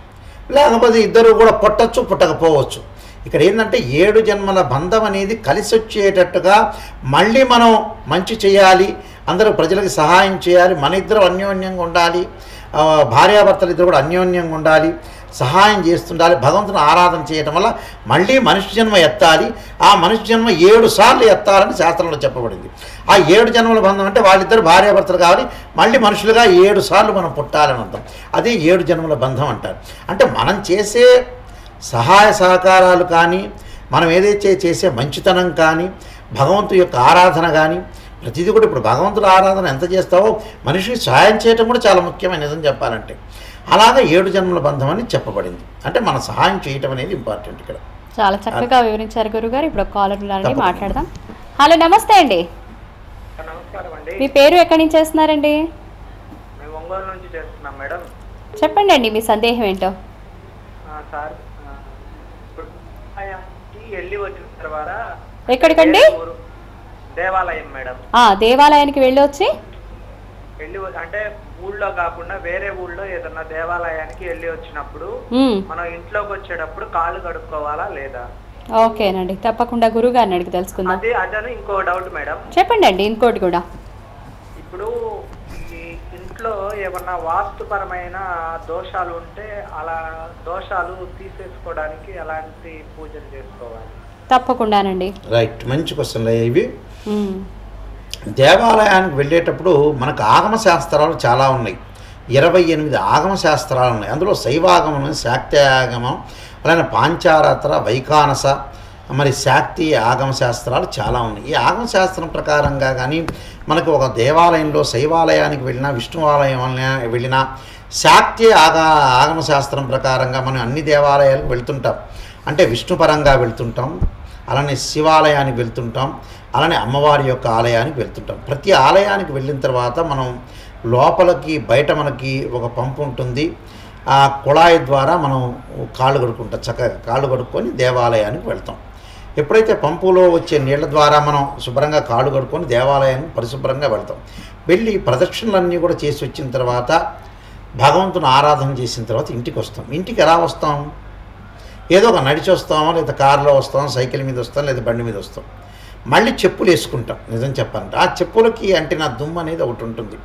లేకపోతే ఇద్దరు కూడా పుట్టచ్చు పుట్టకపోవచ్చు. ఇక్కడ ఏంటంటే ఏడు జన్మల బంధం అనేది కలిసి వచ్చేటట్టుగా మళ్ళీ మనం మంచి చేయాలి అందరూ ప్రజలకు సహాయం చేయాలి మన ఇద్దరు అన్యోన్యంగా ఉండాలి భార్యాభర్తలు ఇద్దరు కూడా అన్యోన్యంగా ఉండాలి సహాయం చేస్తుండాలి భగవంతుని ఆరాధన చేయటం వల్ల మళ్ళీ మనిషి జన్మ ఎత్తాలి. ఆ మనిషి జన్మ ఏడు సార్లు ఎత్తాలని శాస్త్రంలో చెప్పబడింది. ఆ ఏడు జన్మల బంధం అంటే వాళ్ళిద్దరు భార్యాభర్తలు కావాలి మళ్ళీ మనుషులుగా ఏడు సార్లు మనం పుట్టాలని అంటాం అదే ఏడు జన్మల బంధం అంటారు. అంటే మనం చేసే సహాయ సహకారాలు కానీ మనం ఏదైతే చేసే మంచితనం కానీ భగవంతు యొక్క ఆరాధన కానీ ప్రతిదీ కూడా ఇప్పుడు భగవంతుడు ఆరాధన ఎంత చేస్తావో మనిషికి సహాయం చేయటం కూడా చాలా ముఖ్యమైన నిజం చెప్పాలంటే. అలాగా ఏడు జన్మల బంధం అని చెప్పబడింది. అంటే మన సహాయం చేయటం అనేది ఇంపార్టెంట్ ఇక్కడ. చాలా చక్కగా వివరించారు గురుగారు. ఇప్పుడు కాలర్. మాట్లాడదాం. హలో నమస్తే అండి. నమస్కారం అండి. మీ పేరు ఎక్కడి నుంచి చేస్తున్నారండి? చెప్పండి అండి మీ సందేహం ఏంటో? ఎక్కడికండి? దేవాలయం మేడం. ఆ, దేవాలయానికి వెళ్ళి వచ్చి అంటే ఊళ్ళో కాకుండా వేరే ఊళ్ళో ఏదన్నా దేవాలయానికి వెళ్ళి వచ్చినప్పుడు. మనం ఇంట్లోకి వచ్చేటప్పుడు కాళ్ళు కడుక్కోవాలా లేదా? ఓకేనండి. తప్పకుండా గురుగారిని అడిగి తెలుసుకుందాం. అది అదని ఇంకో డౌట్ మేడం. చెప్పండి అండి ఇంకోటి కూడా. ఇప్పుడు ఈ ఇంట్లో ఏమన్నా వాస్తుపరమైన దోషాలు ఉంటే అలా దోషాలు తీసేసుకోవడానికి ఎలాంటి పూజలు చేసుకోవాలి? తప్పకుండానండి. రైట్. మంచి క్వశ్చన్లు ఇవి. దేవాలయానికి వెళ్ళేటప్పుడు మనకు ఆగమ శాస్త్రాలు చాలా ఉన్నాయి. ఇరవై ఎనిమిది ఆగమ శాస్త్రాలు ఉన్నాయి. అందులో శైవాగమం శాక్త్యాగమం అలానే పాంచారాత్ర వైకానస మరి శాక్తి ఆగమ శాస్త్రాలు చాలా ఉన్నాయి. ఈ ఆగమ శాస్త్రం ప్రకారంగా కానీ మనకు ఒక దేవాలయంలో శైవాలయానికి వెళ్ళినా విష్ణువాలయం వెళ్ళినా శాక్తి ఆగ ఆగమ శాస్త్రం ప్రకారంగా మనం అన్ని దేవాలయాలకు వెళ్తుంటాం. అంటే విష్ణుపరంగా వెళ్తుంటాం. అలానే శివాలయానికి వెళ్తుంటాం. అలానే అమ్మవారి యొక్క ఆలయానికి వెళ్తుంటాం. ప్రతి ఆలయానికి వెళ్ళిన తర్వాత మనం లోపలికి బయట మనకి ఒక పంపు ఉంటుంది. ఆ కుళాయి ద్వారా మనం కాళ్ళు కడుక్కుంటాం. చక్కగా కాళ్ళు కడుక్కొని దేవాలయానికి వెళ్తాం. ఎప్పుడైతే పంపులో వచ్చే నీళ్ళ ద్వారా మనం శుభ్రంగా కాళ్ళు కడుక్కొని దేవాలయానికి పరిశుభ్రంగా వెళ్తాం. వెళ్ళి ప్రదక్షిణలన్నీ కూడా చేసి వచ్చిన తర్వాత భగవంతుని ఆరాధన చేసిన తర్వాత ఇంటికి వస్తాం. ఇంటికి ఎలా వస్తాం? ఏదో ఒక నడిచి వస్తామో లేదా కారులో వస్తాం సైకిల్ మీద వస్తాం లేదా బండి మీద వస్తాం. మళ్ళీ చెప్పులు వేసుకుంటాం నిజం చెప్పాలంటే. ఆ చెప్పులకి అంటే నా దుమ్ము అనేది ఒకటి ఉంటుంది.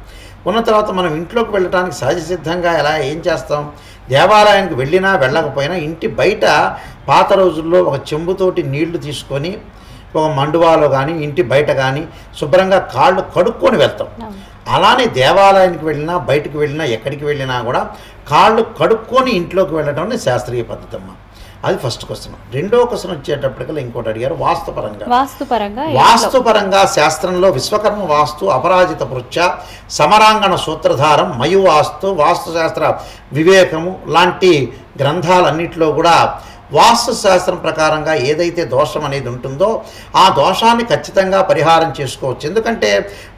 ఉన్న తర్వాత మనం ఇంట్లోకి వెళ్ళడానికి సహజ సిద్ధంగా ఎలా ఏం చేస్తాం? దేవాలయానికి వెళ్ళినా వెళ్ళకపోయినా ఇంటి బయట పాత రోజుల్లో ఒక చెంబుతోటి నీళ్ళు తీసుకొని ఒక మండువాలో కానీ ఇంటి బయట కానీ శుభ్రంగా కాళ్ళు కడుక్కొని వెళ్తాం. అలానే దేవాలయానికి వెళ్ళినా బయటికి వెళ్ళినా ఎక్కడికి వెళ్ళినా కూడా కాళ్ళు కడుక్కొని ఇంట్లోకి వెళ్ళడం శాస్త్రీయ పద్ధతి అమ్మ అది ఫస్ట్ క్వశ్చన్ రెండో క్వశ్చన్ వచ్చేటప్పటికల్లా ఇంకోటి అడిగారు వాస్తుపరంగా. వాస్తుపరంగా వాస్తుపరంగా శాస్త్రంలో విశ్వకర్మ వాస్తు అపరాజిత పృచ్ఛ సమరాంగణ సూత్రధారం మయు వాస్తు వాస్తుశాస్త్ర వివేకము లాంటి గ్రంథాలన్నింటిలో కూడా వాస్తు శాస్త్రం ప్రకారంగా ఏదైతే దోషం అనేది ఉంటుందో ఆ దోషాన్ని ఖచ్చితంగా పరిహారం చేసుకోవచ్చు. ఎందుకంటే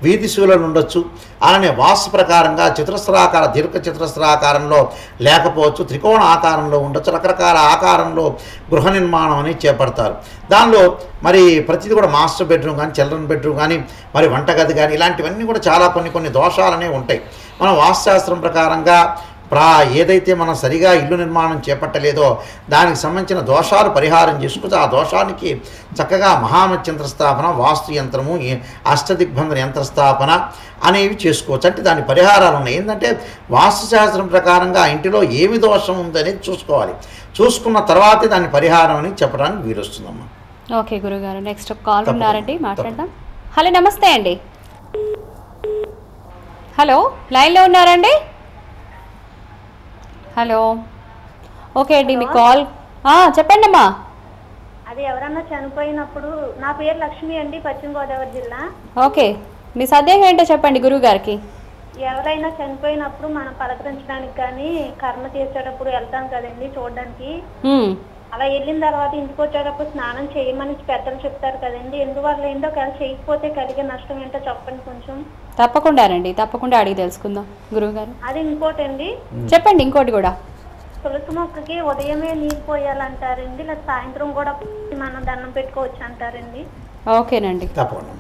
వీధి శూలలు ఉండొచ్చు. అలానే వాస్తు ప్రకారంగా చతురస్రాకార దీర్ఘ చతురస్రాకారంలో లేకపోవచ్చు. త్రికోణ ఆకారంలో ఉండొచ్చు. రకరకాల ఆకారంలో గృహ నిర్మాణం అనేది చేపడతారు. దానిలో మరి ప్రతిదీ కూడా మాస్టర్ బెడ్రూమ్ కానీ చిల్డ్రన్ బెడ్రూమ్ కానీ మరి వంటగది కానీ ఇలాంటివన్నీ కూడా చాలా కొన్ని కొన్ని దోషాలనే ఉంటాయి. మన వాస్తుశాస్త్రం ప్రకారంగా ప్రా ఏదైతే మనం సరిగా ఇల్లు నిర్మాణం చేపట్టలేదో దానికి సంబంధించిన దోషాలు పరిహారం చేసుకుంటే ఆ దోషానికి చక్కగా మహామత్యంత్ర స్థాపన వాస్తు యంత్రము అష్టదిగ్బంధన యంత్ర స్థాపన అనేవి చేసుకోవచ్చు. అంటే దాని పరిహారాలు ఉన్నాయి. ఏంటంటే వాస్తుశాస్త్రం ప్రకారంగా ఇంటిలో ఏమి దోషం ఉందనేది చూసుకోవాలి. చూసుకున్న తర్వాతే దాని పరిహారం అని చెప్పడానికి వీలొస్తుందమ్మా. ఓకే గురుగారు నెక్స్ట్ కాల్. ఉన్నారండి మాట్లాడదాం. హలో నమస్తే అండి. హలో లైన్లో ఉన్నారండి? హలో. ఓకే అండి మీ కాల్ చెప్పండి అమ్మా అది ఎవరన్నా చనిపోయినప్పుడు నా పేరు లక్ష్మి అండి పశ్చిమ గోదావరి జిల్లా. ఓకే. మీ సందేహం ఏంటో చెప్పండి గురువు గారికి ఎవరైనా చనిపోయినప్పుడు మనం పలకరించడానికి కానీ కర్మ చేసేటప్పుడు వెళ్తాం కదండి చూడడానికి. అలా వెళ్ళిన తర్వాత ఇంటికి వచ్చేటప్పుడు స్నానం చేయమని పెద్దలు చెప్తారు కదండి. ఎందువల్ల ఏంటో కలిసి చేయకపోతే కలిగే నష్టం ఏంటో చెప్పండి కొంచెం. తప్పకుండానండి తప్పకుండా అడిగి తెలుసుకుందాం. గురువు గారు అది ఇంకోటండి. చెప్పండి ఇంకోటి కూడా. తులసి మొక్కకి ఉదయమే నీరు పోయాలంటారండి లేదా సాయంత్రం కూడా మనం దండం పెట్టుకోవచ్చు అంటారండి ఓకేనండి. తప్పకుండా.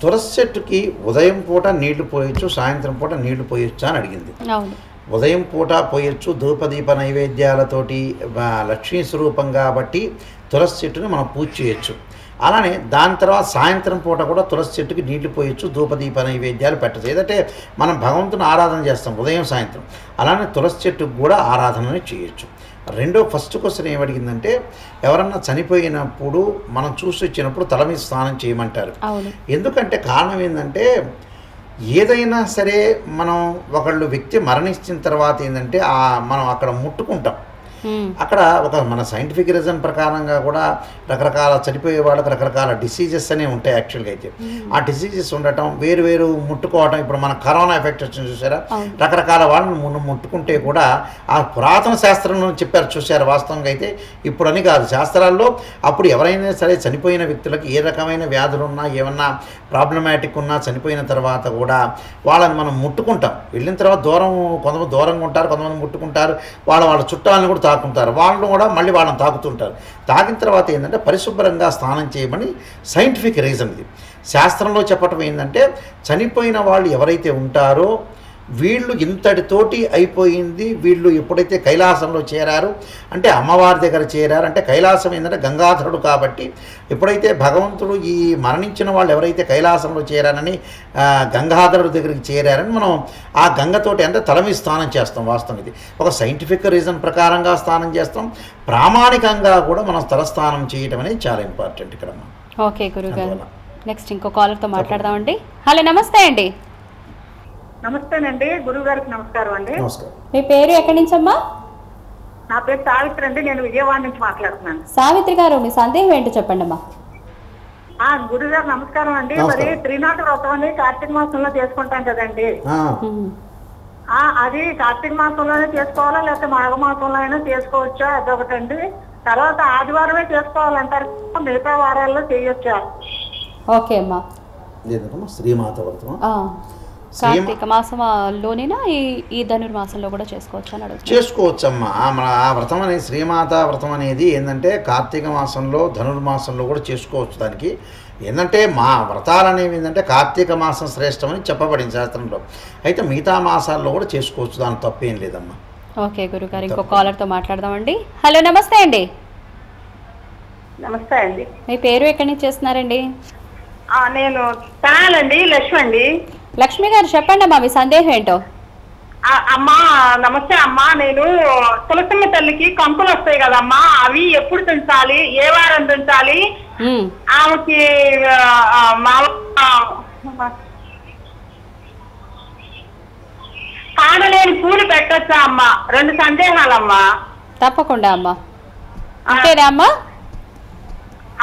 తులసి చెట్టుకి ఉదయం పూట నీళ్ళు పోయొచ్చు సాయంత్రం పూట నీళ్ళు పోయొచ్చు అని అడిగింది. అవును. ఉదయం పూట పోయొచ్చు ధూపదీప నైవేద్యాలతోటి లక్ష్మీ స్వరూపం కాబట్టి తులసి చెట్టుని మనం పూజ చేయొచ్చు. అలానే దాని తర్వాత సాయంత్రం పూట కూడా తులసి చెట్టుకి నీళ్ళు పోయొచ్చు ధూపదీప నైవేద్యాలు పెట్టచ్చు. ఏదంటే మనం భగవంతుని ఆరాధన చేస్తాం ఉదయం సాయంత్రం. అలానే తులసి చెట్టుకు కూడా ఆరాధనని చేయొచ్చు. రెండో ఫస్ట్ క్వశ్చన్ ఏమడిగిందంటే ఎవరన్నా చనిపోయినప్పుడు మనం చూసి వచ్చినప్పుడు తల మీద స్నానం చేయమంటారు. ఎందుకంటే కారణం ఏంటంటే ఏదైనా సరే మనం ఒకళ్ళు వ్యక్తి మరణించిన తర్వాత ఏంటంటే మనం అక్కడ ముట్టుకుంటాం. అక్కడ ఒక మన సైంటిఫిక్ రీజన్ ప్రకారంగా కూడా రకరకాల చనిపోయే వాళ్ళకి రకరకాల డిసీజెస్ అనేవి ఉంటాయి యాక్చువల్గా అయితే. ఆ డిసీజెస్ ఉండటం వేరు వేరు ముట్టుకోవటం ఇప్పుడు మన కరోనా ఎఫెక్ట్ వచ్చింది చూసారా. రకరకాల వాళ్ళని ముట్టుకుంటే కూడా ఆ పురాతన శాస్త్రంలో చెప్పారు చూశారు వాస్తవంగా అయితే. ఇప్పుడు అని కాదు శాస్త్రాల్లో అప్పుడు ఎవరైనా సరే చనిపోయిన వ్యక్తులకు ఏ రకమైన వ్యాధులు ఉన్నా ఏమన్నా ప్రాబ్లమాటిక్ ఉన్నా చనిపోయిన తర్వాత కూడా వాళ్ళని మనం ముట్టుకుంటాం. వెళ్ళిన తర్వాత దూరం కొంతమంది దూరంగా ఉంటారు కొంతమంది ముట్టుకుంటారు. వాళ్ళ వాళ్ళ చుట్టాలను కూడా తాకుంటారు వాళ్ళు కూడా మళ్ళీ వాళ్ళని తాకుతుంటారు తాకిన తర్వాత ఏంటంటే పరిశుభ్రంగా స్నానం చేయమని సైంటిఫిక్ రీజన్ ఇది. శాస్త్రంలో చెప్పటం ఏంటంటే చనిపోయిన వాళ్ళు ఎవరైతే ఉంటారో వీళ్ళు ఇంతటితోటి అయిపోయింది వీళ్ళు ఎప్పుడైతే కైలాసంలో చేరారు అంటే అమ్మవారి దగ్గర చేరారు అంటే కైలాసం ఏంటంటే గంగాధరుడు కాబట్టి ఎప్పుడైతే భగవంతుడు ఈ మరణించిన వాళ్ళు ఎవరైతే కైలాసంలో చేరారని గంగాధరుడి దగ్గరికి చేరారని మనం ఆ గంగతోటి అంటే తలమి స్నానం చేస్తాం వాస్తవం ఇది. ఒక సైంటిఫిక్ రీజన్ ప్రకారంగా స్నానం చేస్తాం ప్రామాణికంగా కూడా మనం తలస్నానం చేయటం అనేది చాలా ఇంపార్టెంట్ ఇక్కడ. ఓకే గురుగారు. నెక్స్ట్ ఇంకో కాలర్తో మాట్లాడదామండి. హలో నమస్తే అండి. నమస్తేనండి గురువు గారికి నమస్కారం అండి. నమస్కారం. మీ పేరు ఎక్కడి నుంచమ్మా? నా పేరు సావిత్రి అండి నేను విజయవాడ నుంచి మాట్లాడుతున్నాను. సావిత్రి గారు మీ సందేహం ఏంటో చెప్పండి అమ్మా ఆ గురువు గారు నమస్కారం అండి. మరి. త్రినాథ వ్రతం అని కార్తీక మాసంలో చేసుకుంటాం కదండి. ఆ, ఆ అది కార్తీక మాసంలోనే చేసుకోవాలా లేకపోతే మాఘ మాసంలో అయినా చేసుకోవచ్చా? అదొకటండి. తర్వాత ఆదివారమే చేసుకోవాలంటారు. మిగతా వారాల్లో చేయొచ్చా? ఓకే అమ్మా. లేదమ్మా శ్రీమాత వ్రతం కార్తీక మాసంలోనేనా ఈ ఈ ధనుర్మాసంలో కూడా చేసుకోవచ్చు అని అడుగుతున్నాను. చేసుకోవచ్చమ్మా. ఆ మన ఆ వ్రతం అనేది శ్రీమాత వ్రతం అనేది ఏంటంటే కార్తీక మాసంలో ధనుర్మాసంలో కూడా చేసుకోవచ్చు దానికి. ఏంటంటే మా వ్రతాలు అనేవి ఏంటంటే కార్తీక మాసం శ్రేష్టమని చెప్పబడింది శాస్త్రంలో. అయితే మిగతా మాసాల్లో కూడా చేసుకోవచ్చు దాని తప్పేం లేదమ్మా. ఓకే గురుగారు ఇంకో కాలర్తో మాట్లాడదామండి. హలో నమస్తే అండి. నమస్తే అండి. మీ పేరు ఎక్కడి నుంచి చేస్తున్నారండి? ఆ, నేను తానండి లక్ష్మి అండి లక్ష్మి గారు చెప్పండి అమ్మా మీ సందేహం ఏంటో? అమ్మా నమస్తే అమ్మా. నేను తులసమ్మ తల్లికి కంకులు వస్తాయి కదమ్మా అవి ఎప్పుడు తుంచాలి ఏ వారం తుంచాలి ఆమెకి కాడలేని పూలు పెట్టొచ్చా అమ్మా? రెండు సందేహాలమ్మా. తప్పకుండా అమ్మా. అంతేనా అమ్మా?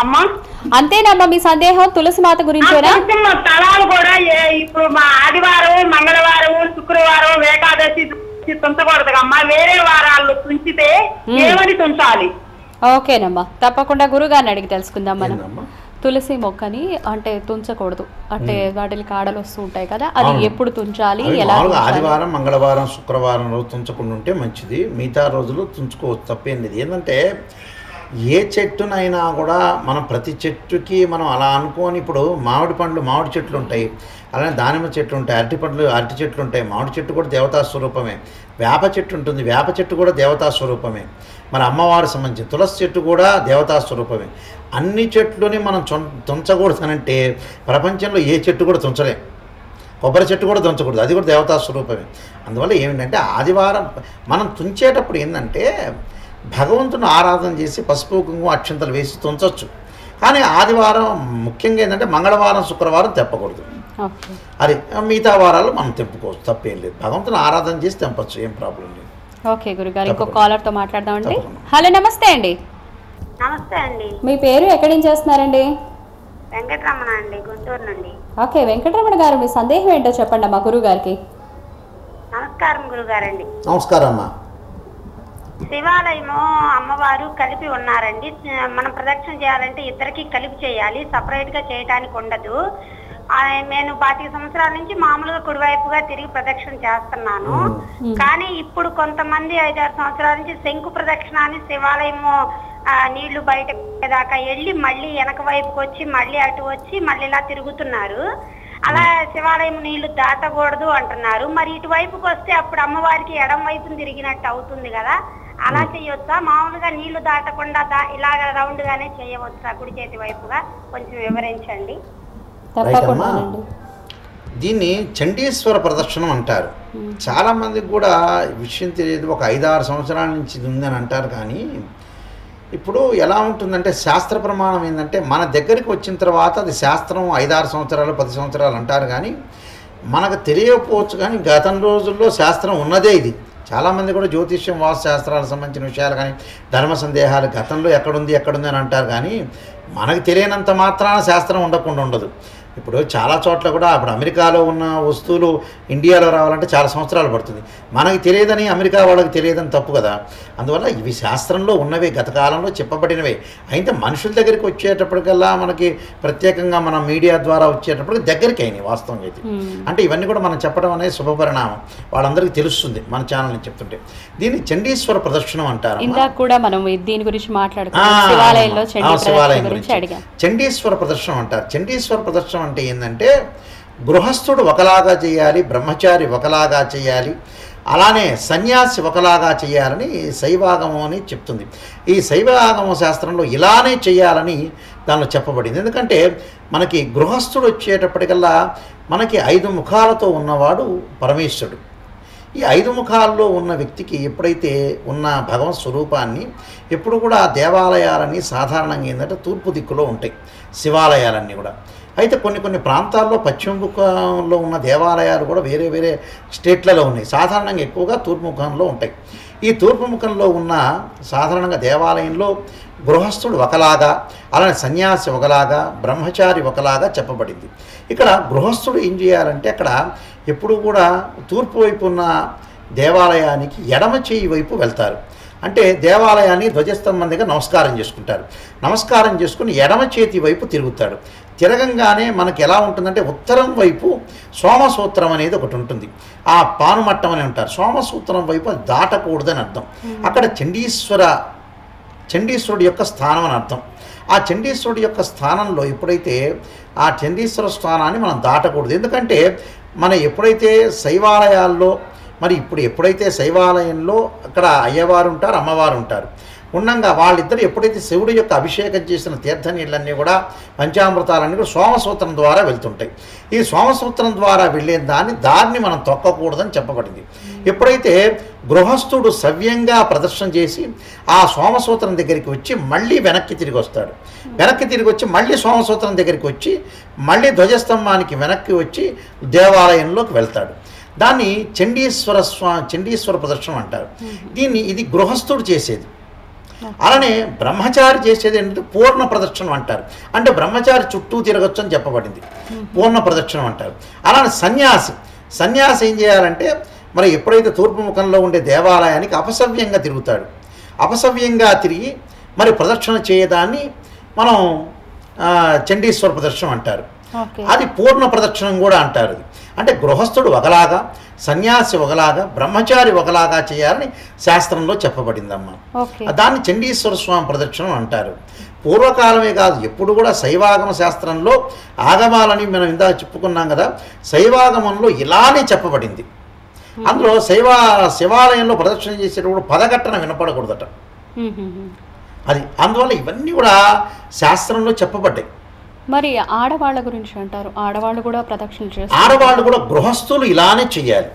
అమ్మా. అంతేనమ్మా మీ సందేహం తులసి మాత గురించేనా? తులసమ్మ తలాలు కూడా ఇప్పుడు మా ఆదివారం మంగళవారం శుక్రవారం ఏకాదశి తుంచకూడదు అమ్మా. వేరే వారాల్లో తుంచితే. ఏమని తుంచాలి? ఓకేనమ్మా తప్పకుండా గురుగారిని అడిగి తెలుసుకుందాం మనం? తులసి మొక్కని అంటే తుంచకూడదు. అంటే వాటికి కాడలు వస్తూ ఉంటాయి కదా అది. ఎప్పుడు తుంచాలి ఎలా? ఆదివారం మంగళవారం శుక్రవారం రోజు తుంచకుండా ఉంటే మంచిది. మిగతా రోజులు తుంచుకోవచ్చు తప్పేం లేదు. ఏంటంటే ఏ చెట్టునైనా కూడా మనం ప్రతి చెట్టుకి మనం అలా అనుకోని ఇప్పుడు మామిడి పండ్లు మామిడి చెట్లు ఉంటాయి అలానే దానిమ్మ చెట్లు ఉంటాయి అరటి పండ్లు అరటి చెట్లు ఉంటాయి. మామిడి చెట్టు కూడా దేవతా స్వరూపమే. వేప చెట్టు ఉంటుంది వేప చెట్టు కూడా దేవతా స్వరూపమే. మన అమ్మవారి సంబంధించి తులసి చెట్టు కూడా దేవతా స్వరూపమే. అన్ని చెట్లుని మనం చుం తుంచకూడదనంటే ప్రపంచంలో ఏ చెట్టు కూడా తుంచలేం. కొబ్బరి చెట్టు కూడా తుంచకూడదు అది కూడా దేవతా స్వరూపమే. అందువల్ల ఏమిటంటే ఆదివారం మనం తుంచేటప్పుడు ఏంటంటే భగవంతుని ఆరాధన చేసి పసుపు కుంకుమ అక్షంతలు వేసి తుంచవచ్చు కానీ ఆదివారం ముఖ్యంగా ఏంటంటే మంగళవారం శుక్రవారం తెప్పకూడదు. ఓకే. అది మిగతా వారాలు మనం తెంపుకోవచ్చు తప్పేం లేదు. భగవంతుని ఆరాధన చేసి తెంపచ్చు ఏం ప్రాబ్లం లేదు. ఓకే గురుగారు ఇంకో. కాలర్తో మాట్లాడదామండి. హలో నమస్తే అండి. నమస్తే అండి. మీ పేరు ఎక్కడి నుంచి చేస్తున్నారండి? వెంకటరమణ అండి గుంటూరు నుండి. ఓకే వెంకటరమణ గారు మీ సందేహం ఏంటో చెప్పండి అమ్మా గురువు గారికి నమస్కారం గురుగారండి. నమస్కారం అమ్మా. శివాలయము అమ్మవారు కలిపి ఉన్నారండి. మనం ప్రదక్షిణ చేయాలంటే ఇద్దరికి కలిపి చేయాలి. సపరేట్గా చేయటానికి ఉండదు. నేను పాతిక సంవత్సరాల నుంచి మామూలుగా కుడివైపుగా తిరిగి ప్రదక్షిణ చేస్తున్నాను. కానీ ఇప్పుడు కొంతమంది ఐదారు సంవత్సరాల నుంచి శంకు ప్రదక్షిణ అని శివాలయము ఆ, నీళ్ళు బయట దాకా వెళ్ళి మళ్ళీ వెనక వైపుకి వచ్చి మళ్ళీ అటు వచ్చి మళ్ళీ ఇలా తిరుగుతున్నారు. అలా శివాలయం నీళ్ళు దాటకూడదు అంటున్నారు. మరి ఇటువైపుకి వస్తే అప్పుడు అమ్మవారికి ఎడం వైపున తిరిగినట్టు అవుతుంది కదా. అలా చేయొచ్చా? మామూలుగా నీళ్ళు దాటకుండా ఇలాగ రౌండ్ గానే చేయవచ్చా? కుడి చేతి వైపుగా కొంచెం వివరించండి. దీన్ని చండీశ్వర ప్రదర్శనం అంటారు. చాలామందికి కూడా ఈ విషయం తెలియదు. ఒక ఐదారు సంవత్సరాల నుంచి ఇది ఉందని అంటారు కానీ ఇప్పుడు ఎలా ఉంటుందంటే శాస్త్ర ప్రమాణం ఏంటంటే మన దగ్గరికి వచ్చిన తర్వాత అది శాస్త్రం ఐదారు సంవత్సరాలు పది సంవత్సరాలు అంటారు కానీ మనకు తెలియకపోవచ్చు కానీ గతం రోజుల్లో శాస్త్రం ఉన్నదే ఇది. చాలామంది కూడా జ్యోతిష్యం వాస్తు శాస్త్రాలకు సంబంధించిన విషయాలు కానీ ధర్మ సందేహాలు గతంలో ఎక్కడుంది ఎక్కడుంది అని అంటారు. కానీ మనకు తెలియనంత మాత్రాన శాస్త్రం ఉండకుండా ఉండదు. ఇప్పుడు చాలా చోట్ల కూడా ఇప్పుడు అమెరికాలో ఉన్న వస్తువులు ఇండియాలో రావాలంటే చాలా సంవత్సరాలు పడుతుంది. మనకి తెలియదని అమెరికా వాళ్ళకి తెలియదని తప్పు కదా. అందువల్ల ఇవి శాస్త్రంలో ఉన్నవే గత కాలంలో చెప్పబడినవే. అయితే మనుషుల దగ్గరికి వచ్చేటప్పటికల్లా మనకి ప్రత్యేకంగా మన మీడియా ద్వారా వచ్చేటప్పటికి దగ్గరికి అయినాయి వాస్తవంగా అయితే. అంటే ఇవన్నీ కూడా మనం చెప్పడం అనేది శుభపరిణామం వాళ్ళందరికీ తెలుస్తుంది మన ఛానల్ నుంచి చెప్తుంటే. దీన్ని చండీశ్వర ప్రదర్శనం అంటారు ఇందాక కూడా మనం దీని గురించి ఆ, మాట్లాడుకున్నాం శివాలయంలో చండీ ఆ, ప్రదర్శన శివాలయం గురించి చండీశ్వర ప్రదర్శనం అంటారు. చండీశ్వర ప్రదర్శనం అంటే ఏంటంటే గృహస్థుడు ఒకలాగా చేయాలి బ్రహ్మచారి ఒకలాగా చేయాలి అలానే సన్యాసి ఒకలాగా చేయాలని శైవాగమం అని చెప్తుంది. ఈ శైవాగమ శాస్త్రంలో ఇలానే చేయాలని దానిలో చెప్పబడింది. ఎందుకంటే మనకి గృహస్థుడు వచ్చేటప్పటికల్లా మనకి ఐదు ముఖాలతో ఉన్నవాడు పరమేశ్వరుడు. ఈ ఐదు ముఖాల్లో ఉన్న వ్యక్తికి ఎప్పుడైతే ఉన్న భగవత్ స్వరూపాన్ని ఎప్పుడు కూడా దేవాలయాలన్నీ సాధారణంగా ఏంటంటే తూర్పు దిక్కులో ఉంటాయి. శివాలయాలన్నీ కూడా. అయితే కొన్ని కొన్ని ప్రాంతాల్లో పశ్చిమ ముఖంలో ఉన్న దేవాలయాలు కూడా వేరే వేరే స్టేట్లలో ఉన్నాయి. సాధారణంగా ఎక్కువగా తూర్పు ముఖంలో ఉంటాయి. ఈ తూర్పు ముఖంలో ఉన్న సాధారణంగా దేవాలయంలో గృహస్థుడు ఒకలాగా అలానే సన్యాసి ఒకలాగా బ్రహ్మచారి ఒకలాగా చెప్పబడింది. ఇక్కడ గృహస్థుడు ఏం చేయాలంటే అక్కడ ఎప్పుడు కూడా తూర్పు వైపు ఉన్న దేవాలయానికి ఎడమ చేయి వైపు వెళ్తారు. అంటే దేవాలయాన్ని ధ్వజస్తంభం దగ్గర నమస్కారం చేసుకుంటారు. నమస్కారం చేసుకుని ఎడమ చేతి వైపు తిరుగుతాడు. తిరగంగానే మనకి ఎలా ఉంటుందంటే ఉత్తరం వైపు సోమసూత్రం అనేది ఒకటి ఉంటుంది. ఆ పానుమట్టం అని ఉంటారు సోమసూత్రం వైపు అది దాటకూడదని అర్థం. అక్కడ చండీశ్వర చండీశ్వరుడి యొక్క స్థానం అని అర్థం. ఆ చండీశ్వరుడి యొక్క స్థానంలో ఎప్పుడైతే ఆ చండీశ్వర స్థానాన్ని మనం దాటకూడదు. ఎందుకంటే మన ఎప్పుడైతే శైవాలయాల్లో మరి ఇప్పుడు ఎప్పుడైతే శైవాలయంలో అక్కడ అయ్యవారు ఉంటారు అమ్మవారు ఉంటారు ఉండంగా వాళ్ళిద్దరు ఎప్పుడైతే శివుడి యొక్క అభిషేకం చేసిన తీర్థ నీళ్ళన్నీ కూడా పంచామృతాలన్నీ కూడా సోమసూత్రం ద్వారా వెళ్తుంటాయి. ఈ సోమసూత్రం ద్వారా వెళ్ళే దాన్ని దారిని మనం తొక్కకూడదని చెప్పబడింది. ఎప్పుడైతే గృహస్థుడు సవ్యంగా ప్రదర్శన చేసి ఆ సోమసూత్రం దగ్గరికి వచ్చి మళ్ళీ వెనక్కి తిరిగి వస్తాడు. వెనక్కి తిరిగి వచ్చి మళ్ళీ సోమసూత్రం దగ్గరికి వచ్చి మళ్ళీ ధ్వజస్తంభానికి వెనక్కి వచ్చి దేవాలయంలోకి వెళ్తాడు. దాన్ని చండీశ్వర స్వా చండీశ్వర ప్రదర్శనం అంటారు. దీన్ని ఇది గృహస్థుడు చేసేది. అలానే బ్రహ్మచారి చేసేది ఏంటంటే పూర్ణ ప్రదక్షిణం అంటారు. అంటే బ్రహ్మచారి చుట్టూ తిరగచ్చు అని చెప్పబడింది. పూర్ణ ప్రదక్షిణం అంటారు. అలానే సన్యాసి. సన్యాసి ఏం చేయాలంటే మరి ఎప్పుడైతే తూర్పు ముఖంలో ఉండే దేవాలయానికి అపసవ్యంగా తిరుగుతాడు. అపసవ్యంగా తిరిగి మరి ప్రదక్షిణ చేయదాన్ని మనం చండీశ్వర ప్రదర్శనం అంటారు. అది పూర్ణ ప్రదక్షిణం కూడా అంటారు. అంటే గృహస్థుడు ఒకలాగా సన్యాసి ఒకలాగా బ్రహ్మచారి ఒకలాగా చేయాలని శాస్త్రంలో చెప్పబడిందమ్మా. దాన్ని చండీశ్వర స్వామి ప్రదక్షిణం అంటారు. పూర్వకాలమే కాదు ఎప్పుడు కూడా శైవాగమ శాస్త్రంలో ఆగమాలని మనం ఇందాక చెప్పుకున్నాం కదా శైవాగమంలో ఇలానే చెప్పబడింది. అందులో శైవ శివాలయంలో ప్రదక్షిణ చేసేటప్పుడు పదఘట్టన వినపడకూడదట. అది అందువల్ల ఇవన్నీ కూడా శాస్త్రంలో చెప్పబడ్డాయి. మరి ఆడవాళ్ళ గురించి అంటారు. ఆడవాళ్ళు కూడా ప్రదక్షిణ చేస్తారు. ఆడవాళ్ళు కూడా గృహస్థులు ఇలానే చెయ్యాలి.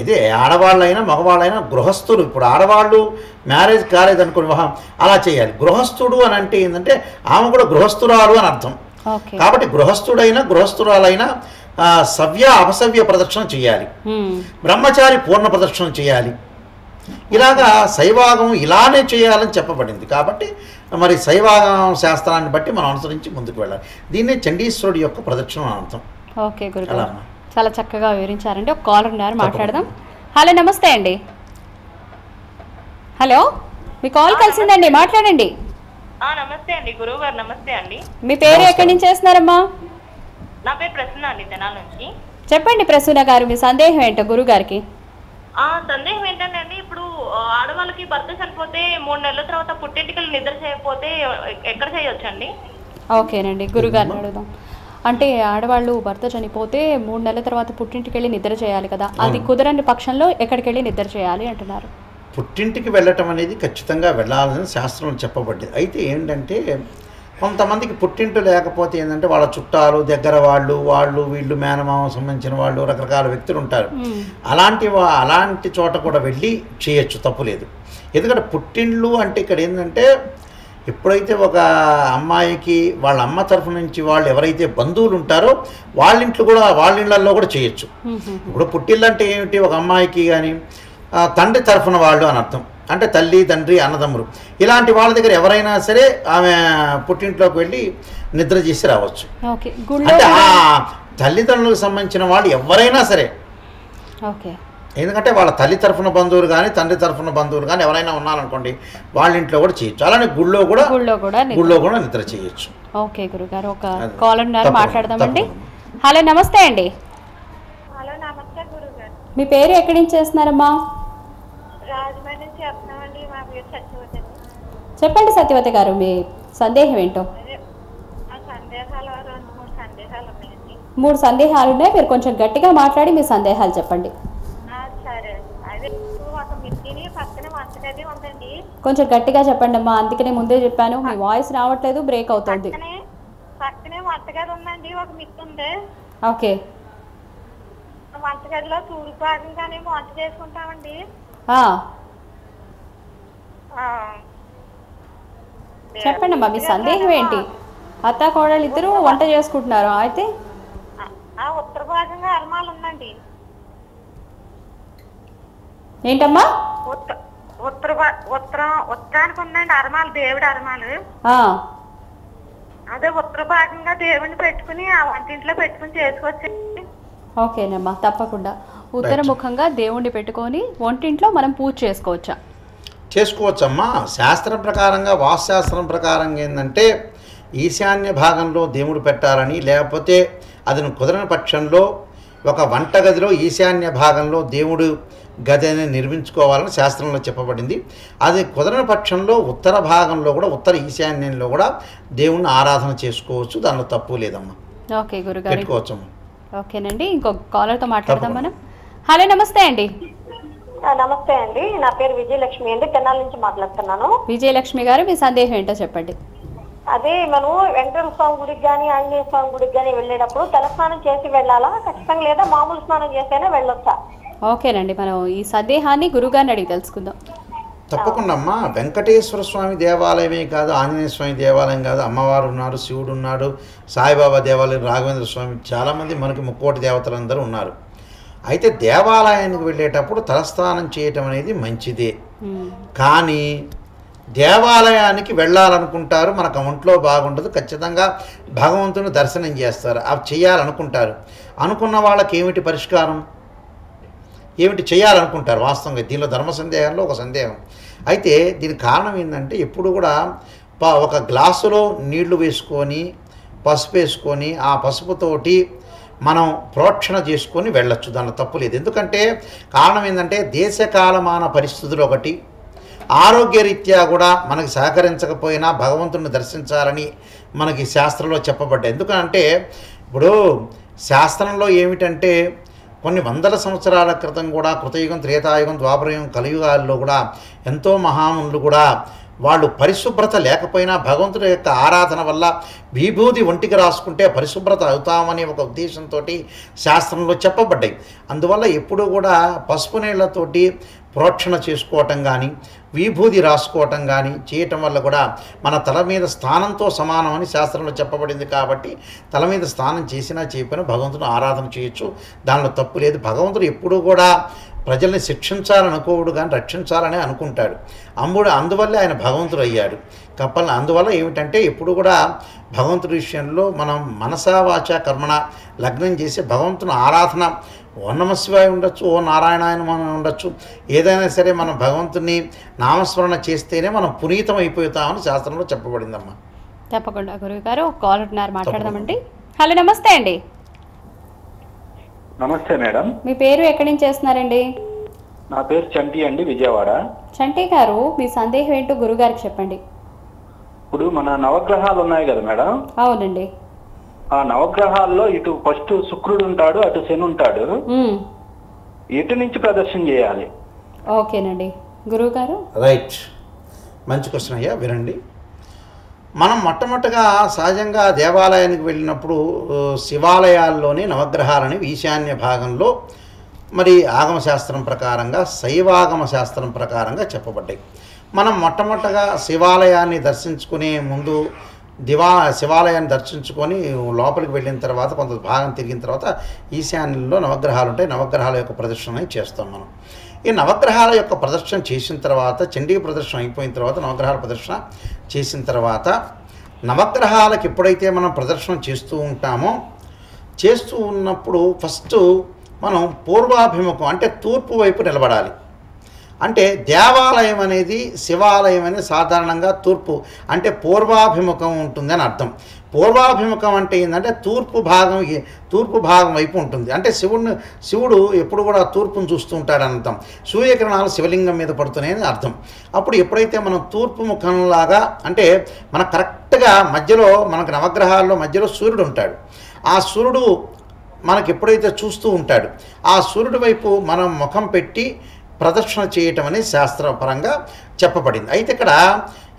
ఇదే ఆడవాళ్ళైనా మగవాళ్ళైనా గృహస్థులు. ఇప్పుడు ఆడవాళ్ళు మ్యారేజ్ కాలేదనుకుని వివాహం అలా చేయాలి గృహస్థుడు అని అంటే ఏంటంటే ఆమె కూడా గృహస్థురాలు అని అర్థం. కాబట్టి గృహస్థుడైనా గృహస్థురాలైనా సవ్య అపసవ్య ప్రదక్షిణ చేయాలి. బ్రహ్మచారి పూర్ణ ప్రదక్షిణ చేయాలి ఇలాగా శైవాగం ఇలానే చేయాలని చెప్పబడింది. కాబట్టి మరి శైవాగం శాస్త్రాన్ని బట్టి మనం అనుసరించి ముందుకు వెళ్ళాలి. దీన్నే చండీశ్వరుడి యొక్క ప్రదక్షిణ అర్థం. ఓకే అమ్మా. చాలా చక్కగా వివరించారండి. ఒక కాలర్ ఉన్నారు మాట్లాడదాం. హలో నమస్తే అండి. హలో మీ కాల్ కలిసిందండి మాట్లాడండి. ఆ, నమస్తే అండి గురువు గారు నమస్తే అండి. మీ పేరు ఎక్కడి నుంచి చేస్తున్నారమ్మా? నా పేరు ప్రసన్న అండి తెనాల నుంచి. చెప్పండి ప్రసూన గారు మీ సందేహం ఏంటో గురుగారికి? ఆ సందేహం ఏంటంటే అండి ఇప్పుడు ఆడవాళ్ళకి భర్త చనిపోతే మూడు నెలల తర్వాత పుట్టింటికలు నిద్ర చేయకపోతే ఎక్కడ చేయొచ్చండి? ఓకేనండి గురుగారిని అడుగుదాం. అంటే ఆడవాళ్ళు భర్త చనిపోతే మూడు నెలల తర్వాత పుట్టింటికి వెళ్ళి నిద్ర చేయాలి కదా అది కుదరని పక్షంలో ఎక్కడికి వెళ్ళి నిద్ర చేయాలి అంటున్నారు. పుట్టింటికి వెళ్ళటం అనేది ఖచ్చితంగా వెళ్ళాలని శాస్త్రంలో చెప్పబడ్డది. అయితే ఏంటంటే కొంతమందికి పుట్టింటి లేకపోతే ఏంటంటే వాళ్ళ చుట్టాలు దగ్గర వాళ్ళు వాళ్ళు వీళ్ళు మేనమామ సంబంధించిన వాళ్ళు రకరకాల వ్యక్తులు ఉంటారు. అలాంటి వా- అలాంటి చోట కూడా వెళ్ళి చేయొచ్చు తప్పులేదు ఎందుకంటే పుట్టిండ్లు అంటే ఇక్కడ ఏంటంటే ఎప్పుడైతే ఒక అమ్మాయికి వాళ్ళ అమ్మ తరఫు నుంచి వాళ్ళు ఎవరైతే బంధువులు ఉంటారో వాళ్ళ ఇంట్లో కూడా వాళ్ళ ఇళ్ళల్లో కూడా చేయొచ్చు. ఇప్పుడు పుట్టిల్లు అంటే ఏమిటి? ఒక అమ్మాయికి కానీ తండ్రి తరఫున వాళ్ళు అని అర్థం. అంటే తల్లి తండ్రి అన్నదమ్ములు. ఇలాంటి వాళ్ళ దగ్గర ఎవరైనా సరే ఆమె పుట్టింట్లోకి వెళ్ళి నిద్ర చేసి రావచ్చు. ఓకే. గుళ్ళో అంటే ఆ తల్లిదండ్రులకు సంబంధించిన వాళ్ళు ఎవరైనా సరే. ఓకే. ఎందుకంటే వాళ్ళ తల్లి తరఫున బంధువులు కానీ తండ్రి తరఫున బంధువులు కానీ ఎవరైనా ఉన్నారనుకోండి వాళ్ళ ఇంట్లో కూడా చేయొచ్చు. అలానే గుళ్ళో కూడా గుళ్ళో కూడా నిద్ర- గుళ్ళో కూడా నిద్ర చేయొచ్చు. ఓకే గురుగారు ఒక. కాల్ ఉన్నారు మాట్లాడదామండి. హలో నమస్తే అండి. హలో నమస్తే గురుగారు. మీ పేరు ఎక్కడి నుంచి చేస్తున్నారమ్మా? రాజమండ్రి చెప్పండి సత్యవతి గారు మీ సందేహం ఏంటో? మూడు సందేహాలు ఉన్నాయి మీరు కొంచెం గట్టిగా మాట్లాడి మీ సందేహాలు చెప్పండి. కొంచెం గట్టిగా చెప్పండి అమ్మా అందుకనే ముందే చెప్పాను మీ వాయిస్ రావట్లేదు బ్రేక్ అవుతుంది. ఓకే. వంటగదిలో తూర్పు భాగంగానే వంట చేసుకుంటామండి. చెప్పండి అమ్మా మీ సందేహం ఏంటి? అత్త కోడలు ఇద్దరు వంట చేసుకుంటున్నారు. అయితే? ఉత్తర భాగంగా అరమాలు ఉందండి. ఏంటమ్మా? ఉత్తర ఉత్తర భా- ఉత్తరం ఉత్తరానికి ఉందండి అరమాలు దేవుడి అరమాలు. ఆ, అదే ఉత్తర భాగంగా దేవుడిని పెట్టుకుని ఆ వంటింట్లో పెట్టుకుని చేసుకోవచ్చండి ఓకేనమ్మా తప్పకుండా. ఉత్తరముఖంగా దేవుణ్ణి పెట్టుకొని వంటింట్లో మనం పూజ చేసుకోవచ్చా? చేసుకోవచ్చమ్మా. శాస్త్రం ప్రకారంగా వాస్తుశాస్త్రం ప్రకారంగా ఏంటంటే ఈశాన్య భాగంలో దేవుడు పెట్టాలని లేకపోతే అది కుదరని పక్షంలో ఒక వంటగదిలో ఈశాన్య భాగంలో దేవుడు గదిని నిర్మించుకోవాలని శాస్త్రంలో చెప్పబడింది. అది కుదరని పక్షంలో ఉత్తర భాగంలో కూడా ఉత్తర ఈశాన్యంలో కూడా దేవుణ్ణి ఆరాధన చేసుకోవచ్చు. దానిలో తప్పు లేదమ్మా. ఓకే గురుగారు. పెట్టుకోవచ్చమ్మా. ఓకేనండి ఇంకొక కాలర్తో మాట్లాడదాం మనం. హలో నమస్తే అండి. నమస్తే అండి. నా పేరు విజయలక్ష్మి అండి. తెనాల నుంచి మాట్లాడుతున్నాను. విజయలక్ష్మి గారు మీ సందేహం ఏంటో చెప్పండి. అదే మనం వెంకటేశ్వర స్వామి గుడికి కానీ ఆంజనేయ స్వామి గుడికి కానీ వెళ్ళేటప్పుడు తలస్నానం చేసి వెళ్ళాలా? ఖచ్చితంగా లేదా మామూలు స్నానం చేసైనా వెళ్ళొచ్చా? ఓకేనండి. మనం ఈ సందేహాన్ని గురుగారిని అడిగి తెలుసుకుందాం. తప్పకుండా అమ్మా. వెంకటేశ్వర స్వామి దేవాలయమే కాదు ఆంజనేయ స్వామి దేవాలయం కాదు. అమ్మవారు ఉన్నారు శివుడు ఉన్నాడు సాయిబాబా దేవాలయం రాఘవేంద్ర స్వామి చాలామంది మనకి ముక్కోటి దేవతలందరూ ఉన్నారు. అయితే దేవాలయానికి వెళ్ళేటప్పుడు తలస్నానం చేయటం అనేది మంచిదే. కానీ దేవాలయానికి వెళ్ళాలనుకుంటారు మనకు ఒంట్లో బాగుండదు ఖచ్చితంగా భగవంతుని దర్శనం చేస్తారు అవి చేయాలనుకుంటారు. అనుకున్న వాళ్ళకి ఏమిటి పరిష్కారం? ఏమిటి చేయాలనుకుంటారు? వాస్తవంగా దీనిలో ధర్మ సందేహంలో ఒక సందేహం. అయితే దీనికి కారణం ఏంటంటే ఎప్పుడు కూడా ఒక గ్లాసులో నీళ్ళు వేసుకొని పసుపు వేసుకొని ఆ పసుపుతోటి మనం ప్రోక్షణ చేసుకొని వెళ్ళొచ్చు దానిలో తప్పు లేదు. ఎందుకంటే కారణం ఏంటంటే దేశకాలమాన పరిస్థితులు ఒకటి. ఆరోగ్యరీత్యా కూడా మనకి సహకరించకపోయినా భగవంతుని దర్శించాలని మనకి శాస్త్రంలో చెప్పబడ్డాయి. ఎందుకంటే ఇప్పుడు శాస్త్రంలో ఏమిటంటే కొన్ని వందల సంవత్సరాల క్రితం కూడా కృతయుగం త్రేతాయుగం ద్వాపరయుగం కలియుగాల్లో కూడా ఎంతో మహామునులు కూడా వాళ్ళు పరిశుభ్రత లేకపోయినా భగవంతుడి యొక్క ఆరాధన వల్ల విభూతి ఒంటికి రాసుకుంటే పరిశుభ్రత అవుతామనే ఒక ఉద్దేశంతో శాస్త్రంలో చెప్పబడ్డాయి. అందువల్ల ఎప్పుడూ కూడా పసుపు నీళ్ళతోటి ప్రోక్షణ చేసుకోవటం కానీ విభూది రాసుకోవటం కానీ చేయటం వల్ల కూడా మన తల మీద స్థానంతో సమానమని శాస్త్రంలో చెప్పబడింది కాబట్టి తల మీద స్నానం చేసినా చేయకపోయినా భగవంతుని ఆరాధన చేయొచ్చు. దానిలో తప్పు లేదు. భగవంతుడు ఎప్పుడూ కూడా ప్రజల్ని శిక్షించాలనుకోడు కానీ రక్షించాలని అనుకుంటాడు. అమ్ముడు అందువల్లే ఆయన భగవంతుడు అయ్యాడు కప్పల్ అందువల్ల ఏమిటంటే ఎప్పుడు కూడా భగవంతుడి విషయంలో మనం మనసా వాచ కర్మణ లగ్నం చేసి భగవంతుని ఆరాధన ఓ నమశివాయ ఉండొచ్చు ఓ నారాయణాయన మనం ఉండొచ్చు. ఏదైనా సరే మనం భగవంతుని నామస్మరణ చేస్తేనే మనం పునీతం అయిపోతామని శాస్త్రంలో చెప్పబడిందమ్మా. తప్పకుండా గురువు గారు కాల్ ఉన్నారు మాట్లాడదామండి. హలో నమస్తే అండి. నమస్తే మేడం. మీ పేరు ఎక్కడి నుంచి చేస్తున్నారండి? నా పేరు చంటి అండి విజయవాడ. చంటి గారు మీ సందేహం ఏంటో గురుగారికి చెప్పండి. ఇప్పుడు మన నవగ్రహాలు ఉన్నాయి కదా మేడం? అవునండి. ఆ నవగ్రహాల్లో ఇటు ఫస్ట్ శుక్రుడు ఉంటాడు అటు శని ఉంటాడు. ఎటు నుంచి ప్రదర్శన చేయాలి? ఓకేనండి. గురువు గారు రైట్. మంచి క్వశ్చన్ అయ్యా వినండి. మనం మొట్టమొదటగా సహజంగా దేవాలయానికి వెళ్ళినప్పుడు శివాలయాల్లోని శివాలయాల్లోనే నవగ్రహాలని ఈశాన్య భాగంలో మరి ఆగమ శాస్త్రం ప్రకారంగా శైవాగమ శాస్త్రం ప్రకారంగా చెప్పబడ్డాయి. మనం మొట్టమొదటగా శివాలయాన్ని దర్శించుకునే ముందు దివా శివాలయాన్ని దర్శించుకొని లోపలికి వెళ్ళిన తర్వాత కొంత భాగం తిరిగిన తర్వాత ఈశాన్యంలో నవగ్రహాలు ఉంటాయి నవగ్రహాల యొక్క ప్రదర్శన చేస్తాం మనం. ఈ నవగ్రహాల యొక్క ప్రదర్శన చేసిన తర్వాత చండీ ప్రదర్శన అయిపోయిన తర్వాత నవగ్రహాల ప్రదర్శన చేసిన తర్వాత నవగ్రహాలకు ఎప్పుడైతే మనం ప్రదర్శన చేస్తూ ఉంటామో చేస్తూ ఉన్నప్పుడు ఫస్ట్ మనం పూర్వాభిముఖం అంటే తూర్పు వైపు నిలబడాలి. అంటే దేవాలయం అనేది శివాలయం అనేది సాధారణంగా తూర్పు అంటే పూర్వాభిముఖం ఉంటుంది అని అర్థం. పూర్వాభిముఖం అంటే ఏంటంటే తూర్పు భాగం తూర్పు భాగం వైపు ఉంటుంది. అంటే శివుడిని శివుడు ఎప్పుడు కూడా తూర్పును చూస్తూ ఉంటాడు అర్థం. సూర్యకిరణాలు శివలింగం మీద పడుతున్నాయని అర్థం. అప్పుడు ఎప్పుడైతే మనం తూర్పు ముఖంలాగా అంటే మన కరెక్ట్గా మధ్యలో మనకు నవగ్రహాల్లో మధ్యలో సూర్యుడు ఉంటాడు. ఆ సూర్యుడు మనకి ఎప్పుడైతే చూస్తూ ఉంటాడు ఆ సూర్యుడి వైపు మనం ముఖం పెట్టి ప్రదర్శన చేయటం అనేది శాస్త్రపరంగా చెప్పబడింది. అయితే ఇక్కడ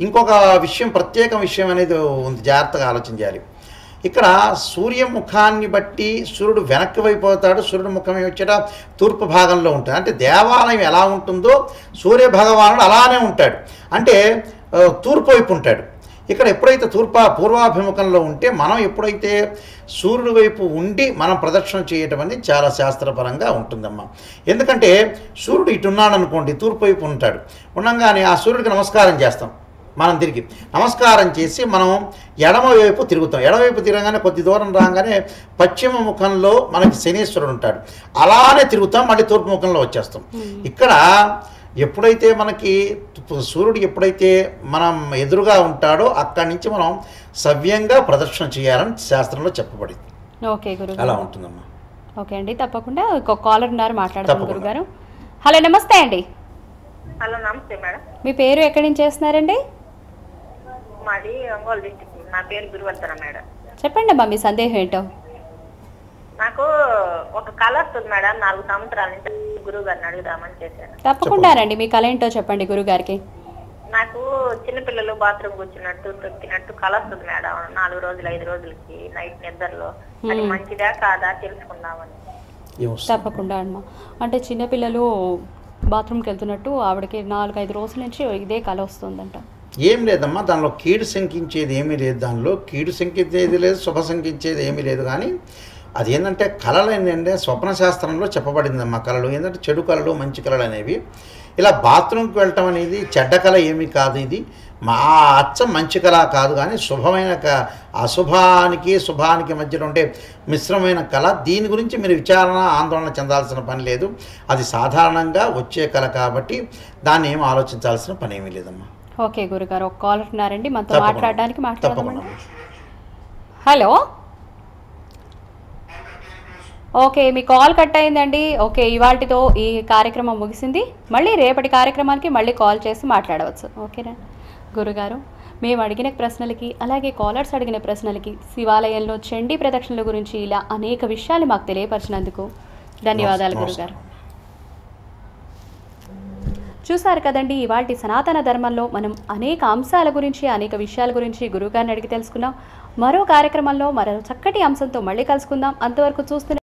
ఇంకొక విషయం ప్రత్యేక విషయం అనేది ఉంది. జాగ్రత్తగా ఆలోచన చేయాలి. ఇక్కడ సూర్యముఖాన్ని బట్టి సూర్యుడు వెనక్కి వైపోతాడు. సూర్యుడు ముఖం వచ్చేట తూర్పు భాగంలో ఉంటుంది. అంటే దేవాలయం ఎలా ఉంటుందో సూర్య భగవానుడు అలానే ఉంటాడు. అంటే తూర్పు వైపు ఉంటాడు. ఇక్కడ ఎప్పుడైతే తూర్పా పూర్వాభిముఖంలో ఉంటే మనం ఎప్పుడైతే సూర్యుడి వైపు ఉండి మనం ప్రదక్షిణ చేయటం అనేది చాలా శాస్త్రపరంగా ఉంటుందమ్మా. ఎందుకంటే సూర్యుడు ఇటు ఉన్నాడు అనుకోండి తూర్పు వైపు ఉంటాడు. ఉండగానే ఆ సూర్యుడికి నమస్కారం చేస్తాం మనం తిరిగి. నమస్కారం చేసి మనం ఎడమ వైపు తిరుగుతాం. ఎడమవైపు తిరగగానే కొద్ది దూరం రాగానే పశ్చిమ ముఖంలో మనకి శనీశ్వరుడు ఉంటాడు. అలానే తిరుగుతాం మళ్ళీ తూర్పు ముఖంలో వచ్చేస్తాం. ఇక్కడ ఎప్పుడైతే మనకి సూర్యుడు ఎప్పుడైతే మనం ఎదురుగా ఉంటాడో అక్కడి నుంచి మనం సవ్యంగా ప్రదర్శన చేయాలని శాస్త్రంలో చెప్పబడింది. ఓకే గురుగారు అలా ఉంటుందమ్మా. ఓకే అండి తప్పకుండా ఇంకొక కాలర్ ఉన్నారు మాట్లాడదాం తప్పకుండా. గురుగారు. హలో నమస్తే అండి. హలో నమస్తే మేడం. మీ పేరు ఎక్కడి నుంచి చేస్తున్నారండి? మాది ఒంగోలు డిస్టిక్ నా పేరు గురువర్ధన మేడం. చెప్పండి అమ్మా మీ సందేహం ఏంటో? నాకు ఒక కళ వస్తుంది మేడం నాలుగు సంవత్సరాల నుంచి గురువు గారిని అడుగుదామని చేశాను. తప్పకుండానండి మీ కళ ఏంటో చెప్పండి గురుగారికి నాకు చిన్నపిల్లలు బాత్రూమ్ కూర్చున్నట్టు తొక్కినట్టు కళ వస్తుంది మేడం నాలుగు రోజులు ఐదు రోజులకి నైట్ నిద్రలో. అది. మంచిదా కాదా తెలుసుకుందామని? తప్పకుండా అమ్మా. అంటే చిన్నపిల్లలు బాత్రూమ్కి వెళ్తున్నట్టు ఆవిడకి నాలుగు ఐదు రోజుల నుంచి ఇదే కళ వస్తుందంట. ఏం లేదమ్మా దానిలో కీడు శంకించేది ఏమీ లేదు. దానిలో కీడు శంకించేది లేదు శుభ శంకించేది ఏమీ లేదు. కానీ అది ఏంటంటే కళలు ఏంటంటే స్వప్న శాస్త్రంలో చెప్పబడిందమ్మా కళలు. ఏంటంటే చెడు కళలు మంచి కళలు అనేవి. ఇలా బాత్రూమ్కి వెళ్ళటం అనేది చెడ్డ కళ ఏమీ కాదు ఇది. మా అచ్చం మంచి కళ కాదు కానీ శుభమైన క అశుభానికి శుభానికి మధ్యలో ఉండే మిశ్రమైన కళ. దీని గురించి మీరు విచారణ ఆందోళన చెందాల్సిన పని లేదు. అది సాధారణంగా వచ్చే కళ కాబట్టి దాన్ని ఏం ఆలోచించాల్సిన పని ఏమీ లేదమ్మా. ఓకే గురుగారు ఒక కాలర్ ఉన్నారండి మనతో. మాట్లాడడానికి మాట్లాడదామండి. హలో? ఓకే మీ కాల్ కట్ అయిందండి. ఓకే ఇవాళతో ఈ కార్యక్రమం ముగిసింది. మళ్ళీ రేపటి కార్యక్రమానికి మళ్ళీ కాల్ చేసి మాట్లాడవచ్చు. ఓకేనా? గురుగారు మేము అడిగిన ప్రశ్నలకి అలాగే కాలర్స్ అడిగిన ప్రశ్నలకి శివాలయంలో చండీ ప్రదక్షిణల గురించి ఇలా అనేక విషయాలు మాకు తెలియపరిచినందుకు ధన్యవాదాలు. గురుగారు. చూసారు కదండి ఇవాటి సనాతన ధర్మంలో మనం అనేక అంశాల గురించి అనేక విషయాల గురించి గురువుగారిని అడిగి తెలుసుకున్నాం మరో కార్యక్రమంలో మరో చక్కటి అంశంతో మళ్ళీ కలుసుకుందాం. అంతవరకు చూస్తూనే